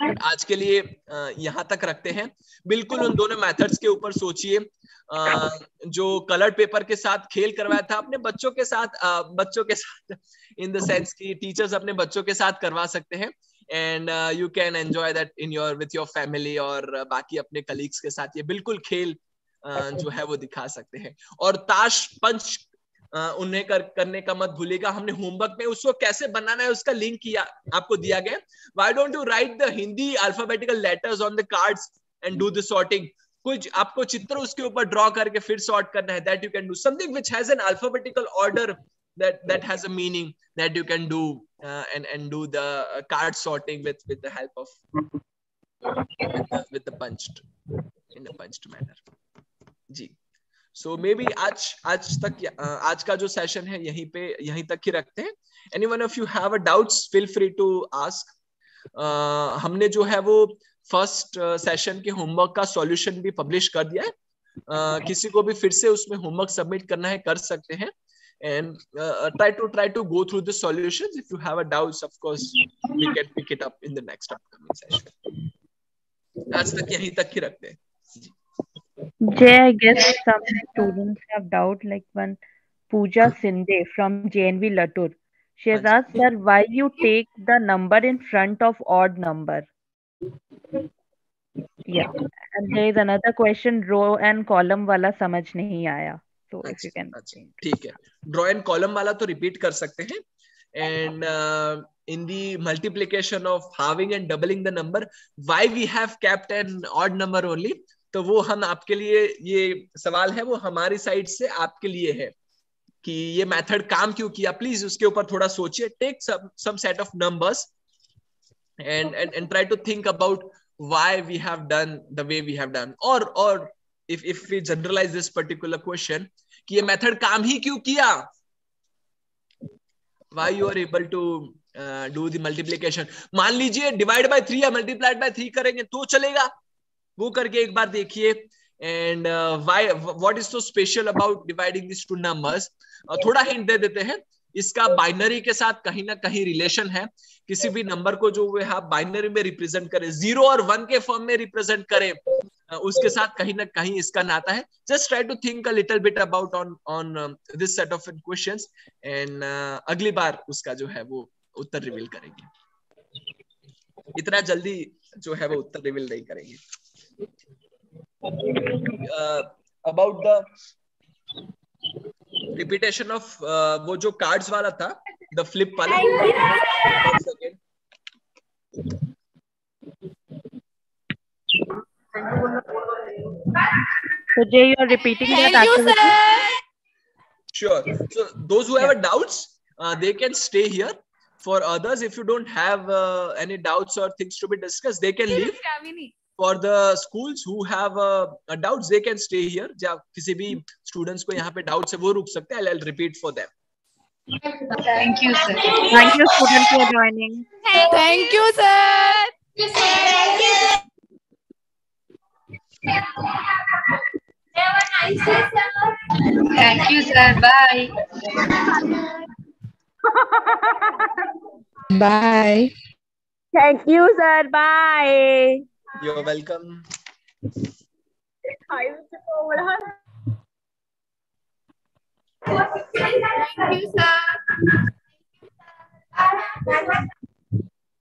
But आज के लिए यहाँ तक रखते हैं। बिल्कुल उन दोनों मेथड्स के ऊपर सोचिए। जो कलर पेपर के साथ खेल करवाया था अपने बच्चों के साथ बच्चों के साथ इन द सेंस कि टीचर्स अपने बच्चों के साथ करवा सकते हैं। And you can enjoy that in your with your family और बाकी अपने कलीग्स के साथ ये बिल्कुल खेल जो है वो दिखा सकते हैं। और ताश पंच उन्हें कर, करने का मत भूलेगा हमने होमवर्क में उसको कैसे बनाना है उसका लिंक किया आपको दिया गया। Why don't you write the Hindi alphabetical letters on the cards and do the sorting कुछ आपको चित्र उसके ऊपर ड्रॉ करके फिर सॉर्ट करना है that you can do something which has an alphabetical order that that has a meaning that you can do uh, and and do the uh, card sorting with with the help of with the, with the punched in a punched manner. So maybe आज आज तक आज का जो सेशन है यहीं पे यहीं तक ही रखते हैं। Any one of you have a doubts feel free to ask हमने जो है वो फ़र्स्ट सेशन के होमवर्क का सॉल्यूशन भी पब्लिश कर दिया है। uh, किसी को भी फिर से उसमें होमवर्क सबमिट करना है कर सकते हैं। And uh, try to try to go through the solutions. If you have a doubts of course we can pick it up in the next upcoming आज तक यहीं तक ही रखते हैं। Jay, I guess some students have doubt, like one Pooja Sinde from JNV Latur. She has asked, sir, why you take the number in front of odd number? Yeah. And there is another question, row and column wala samajh nahi aaya. So if you can. ठीक है. Draw and column wala to repeat कर सकते हैं. And uh, in the multiplication of halving and doubling the number, why we have kept an odd number only? तो वो हम आपके लिए ये सवाल है वो हमारी साइड से आपके लिए है कि ये मेथड काम क्यों किया? प्लीज़ उसके ऊपर थोड़ा सोचिए। Take some set of numbers and and and try to think about why we have done the way we have done और और if if we generalize this particular question कि ये मेथड काम ही क्यों किया? You are able to uh, do the multiplication? मान लीजिए डिवाइड बाय थ्री या मल्टीप्लाइड बाय थ्री करेंगे तो चलेगा। वो करके एक बार देखिए। And why what is so special about dividing this two numbers थोड़ा हिंट दे देते हैं। इसका बाइनरी के साथ कहीं ना कहीं रिलेशन है। किसी भी नंबर को जो वे आप बाइनरी में रिप्रेजेंट करें ज़ीरो और वन के फॉर्म में रिप्रेजेंट करें uh, उसके साथ कहीं ना कहीं इसका नाता है। Just try to think a little bit about on on this set of questions and अगली बार उसका जो है वो उत्तर रिवील करेंगे। इतना जल्दी जो है वो उत्तर रिवील नहीं करेंगे। Uh, about the repetition of uh, वो जो कार्ड्स वाला था the flip wala. One. So Jay, you are repeating Thank that Thank you, activity. sir. Sure. So those who have a doubts, uh, they can stay here. For others, if you don't have uh, any doubts or things to be discussed, they can leave. For the schools who have uh, uh, doubts, they can stay here. जब किसी भी students को यहाँ पे doubts है वो रुक सकते हैं. I'll, I'll repeat for them. Thank you, sir. Thank you, students, for joining. Thank you, sir. Thank you, sir. Bye. Bye. Thank you, sir. Bye. You're welcome. Hi, Mr. Kovalan. Thank you, sir.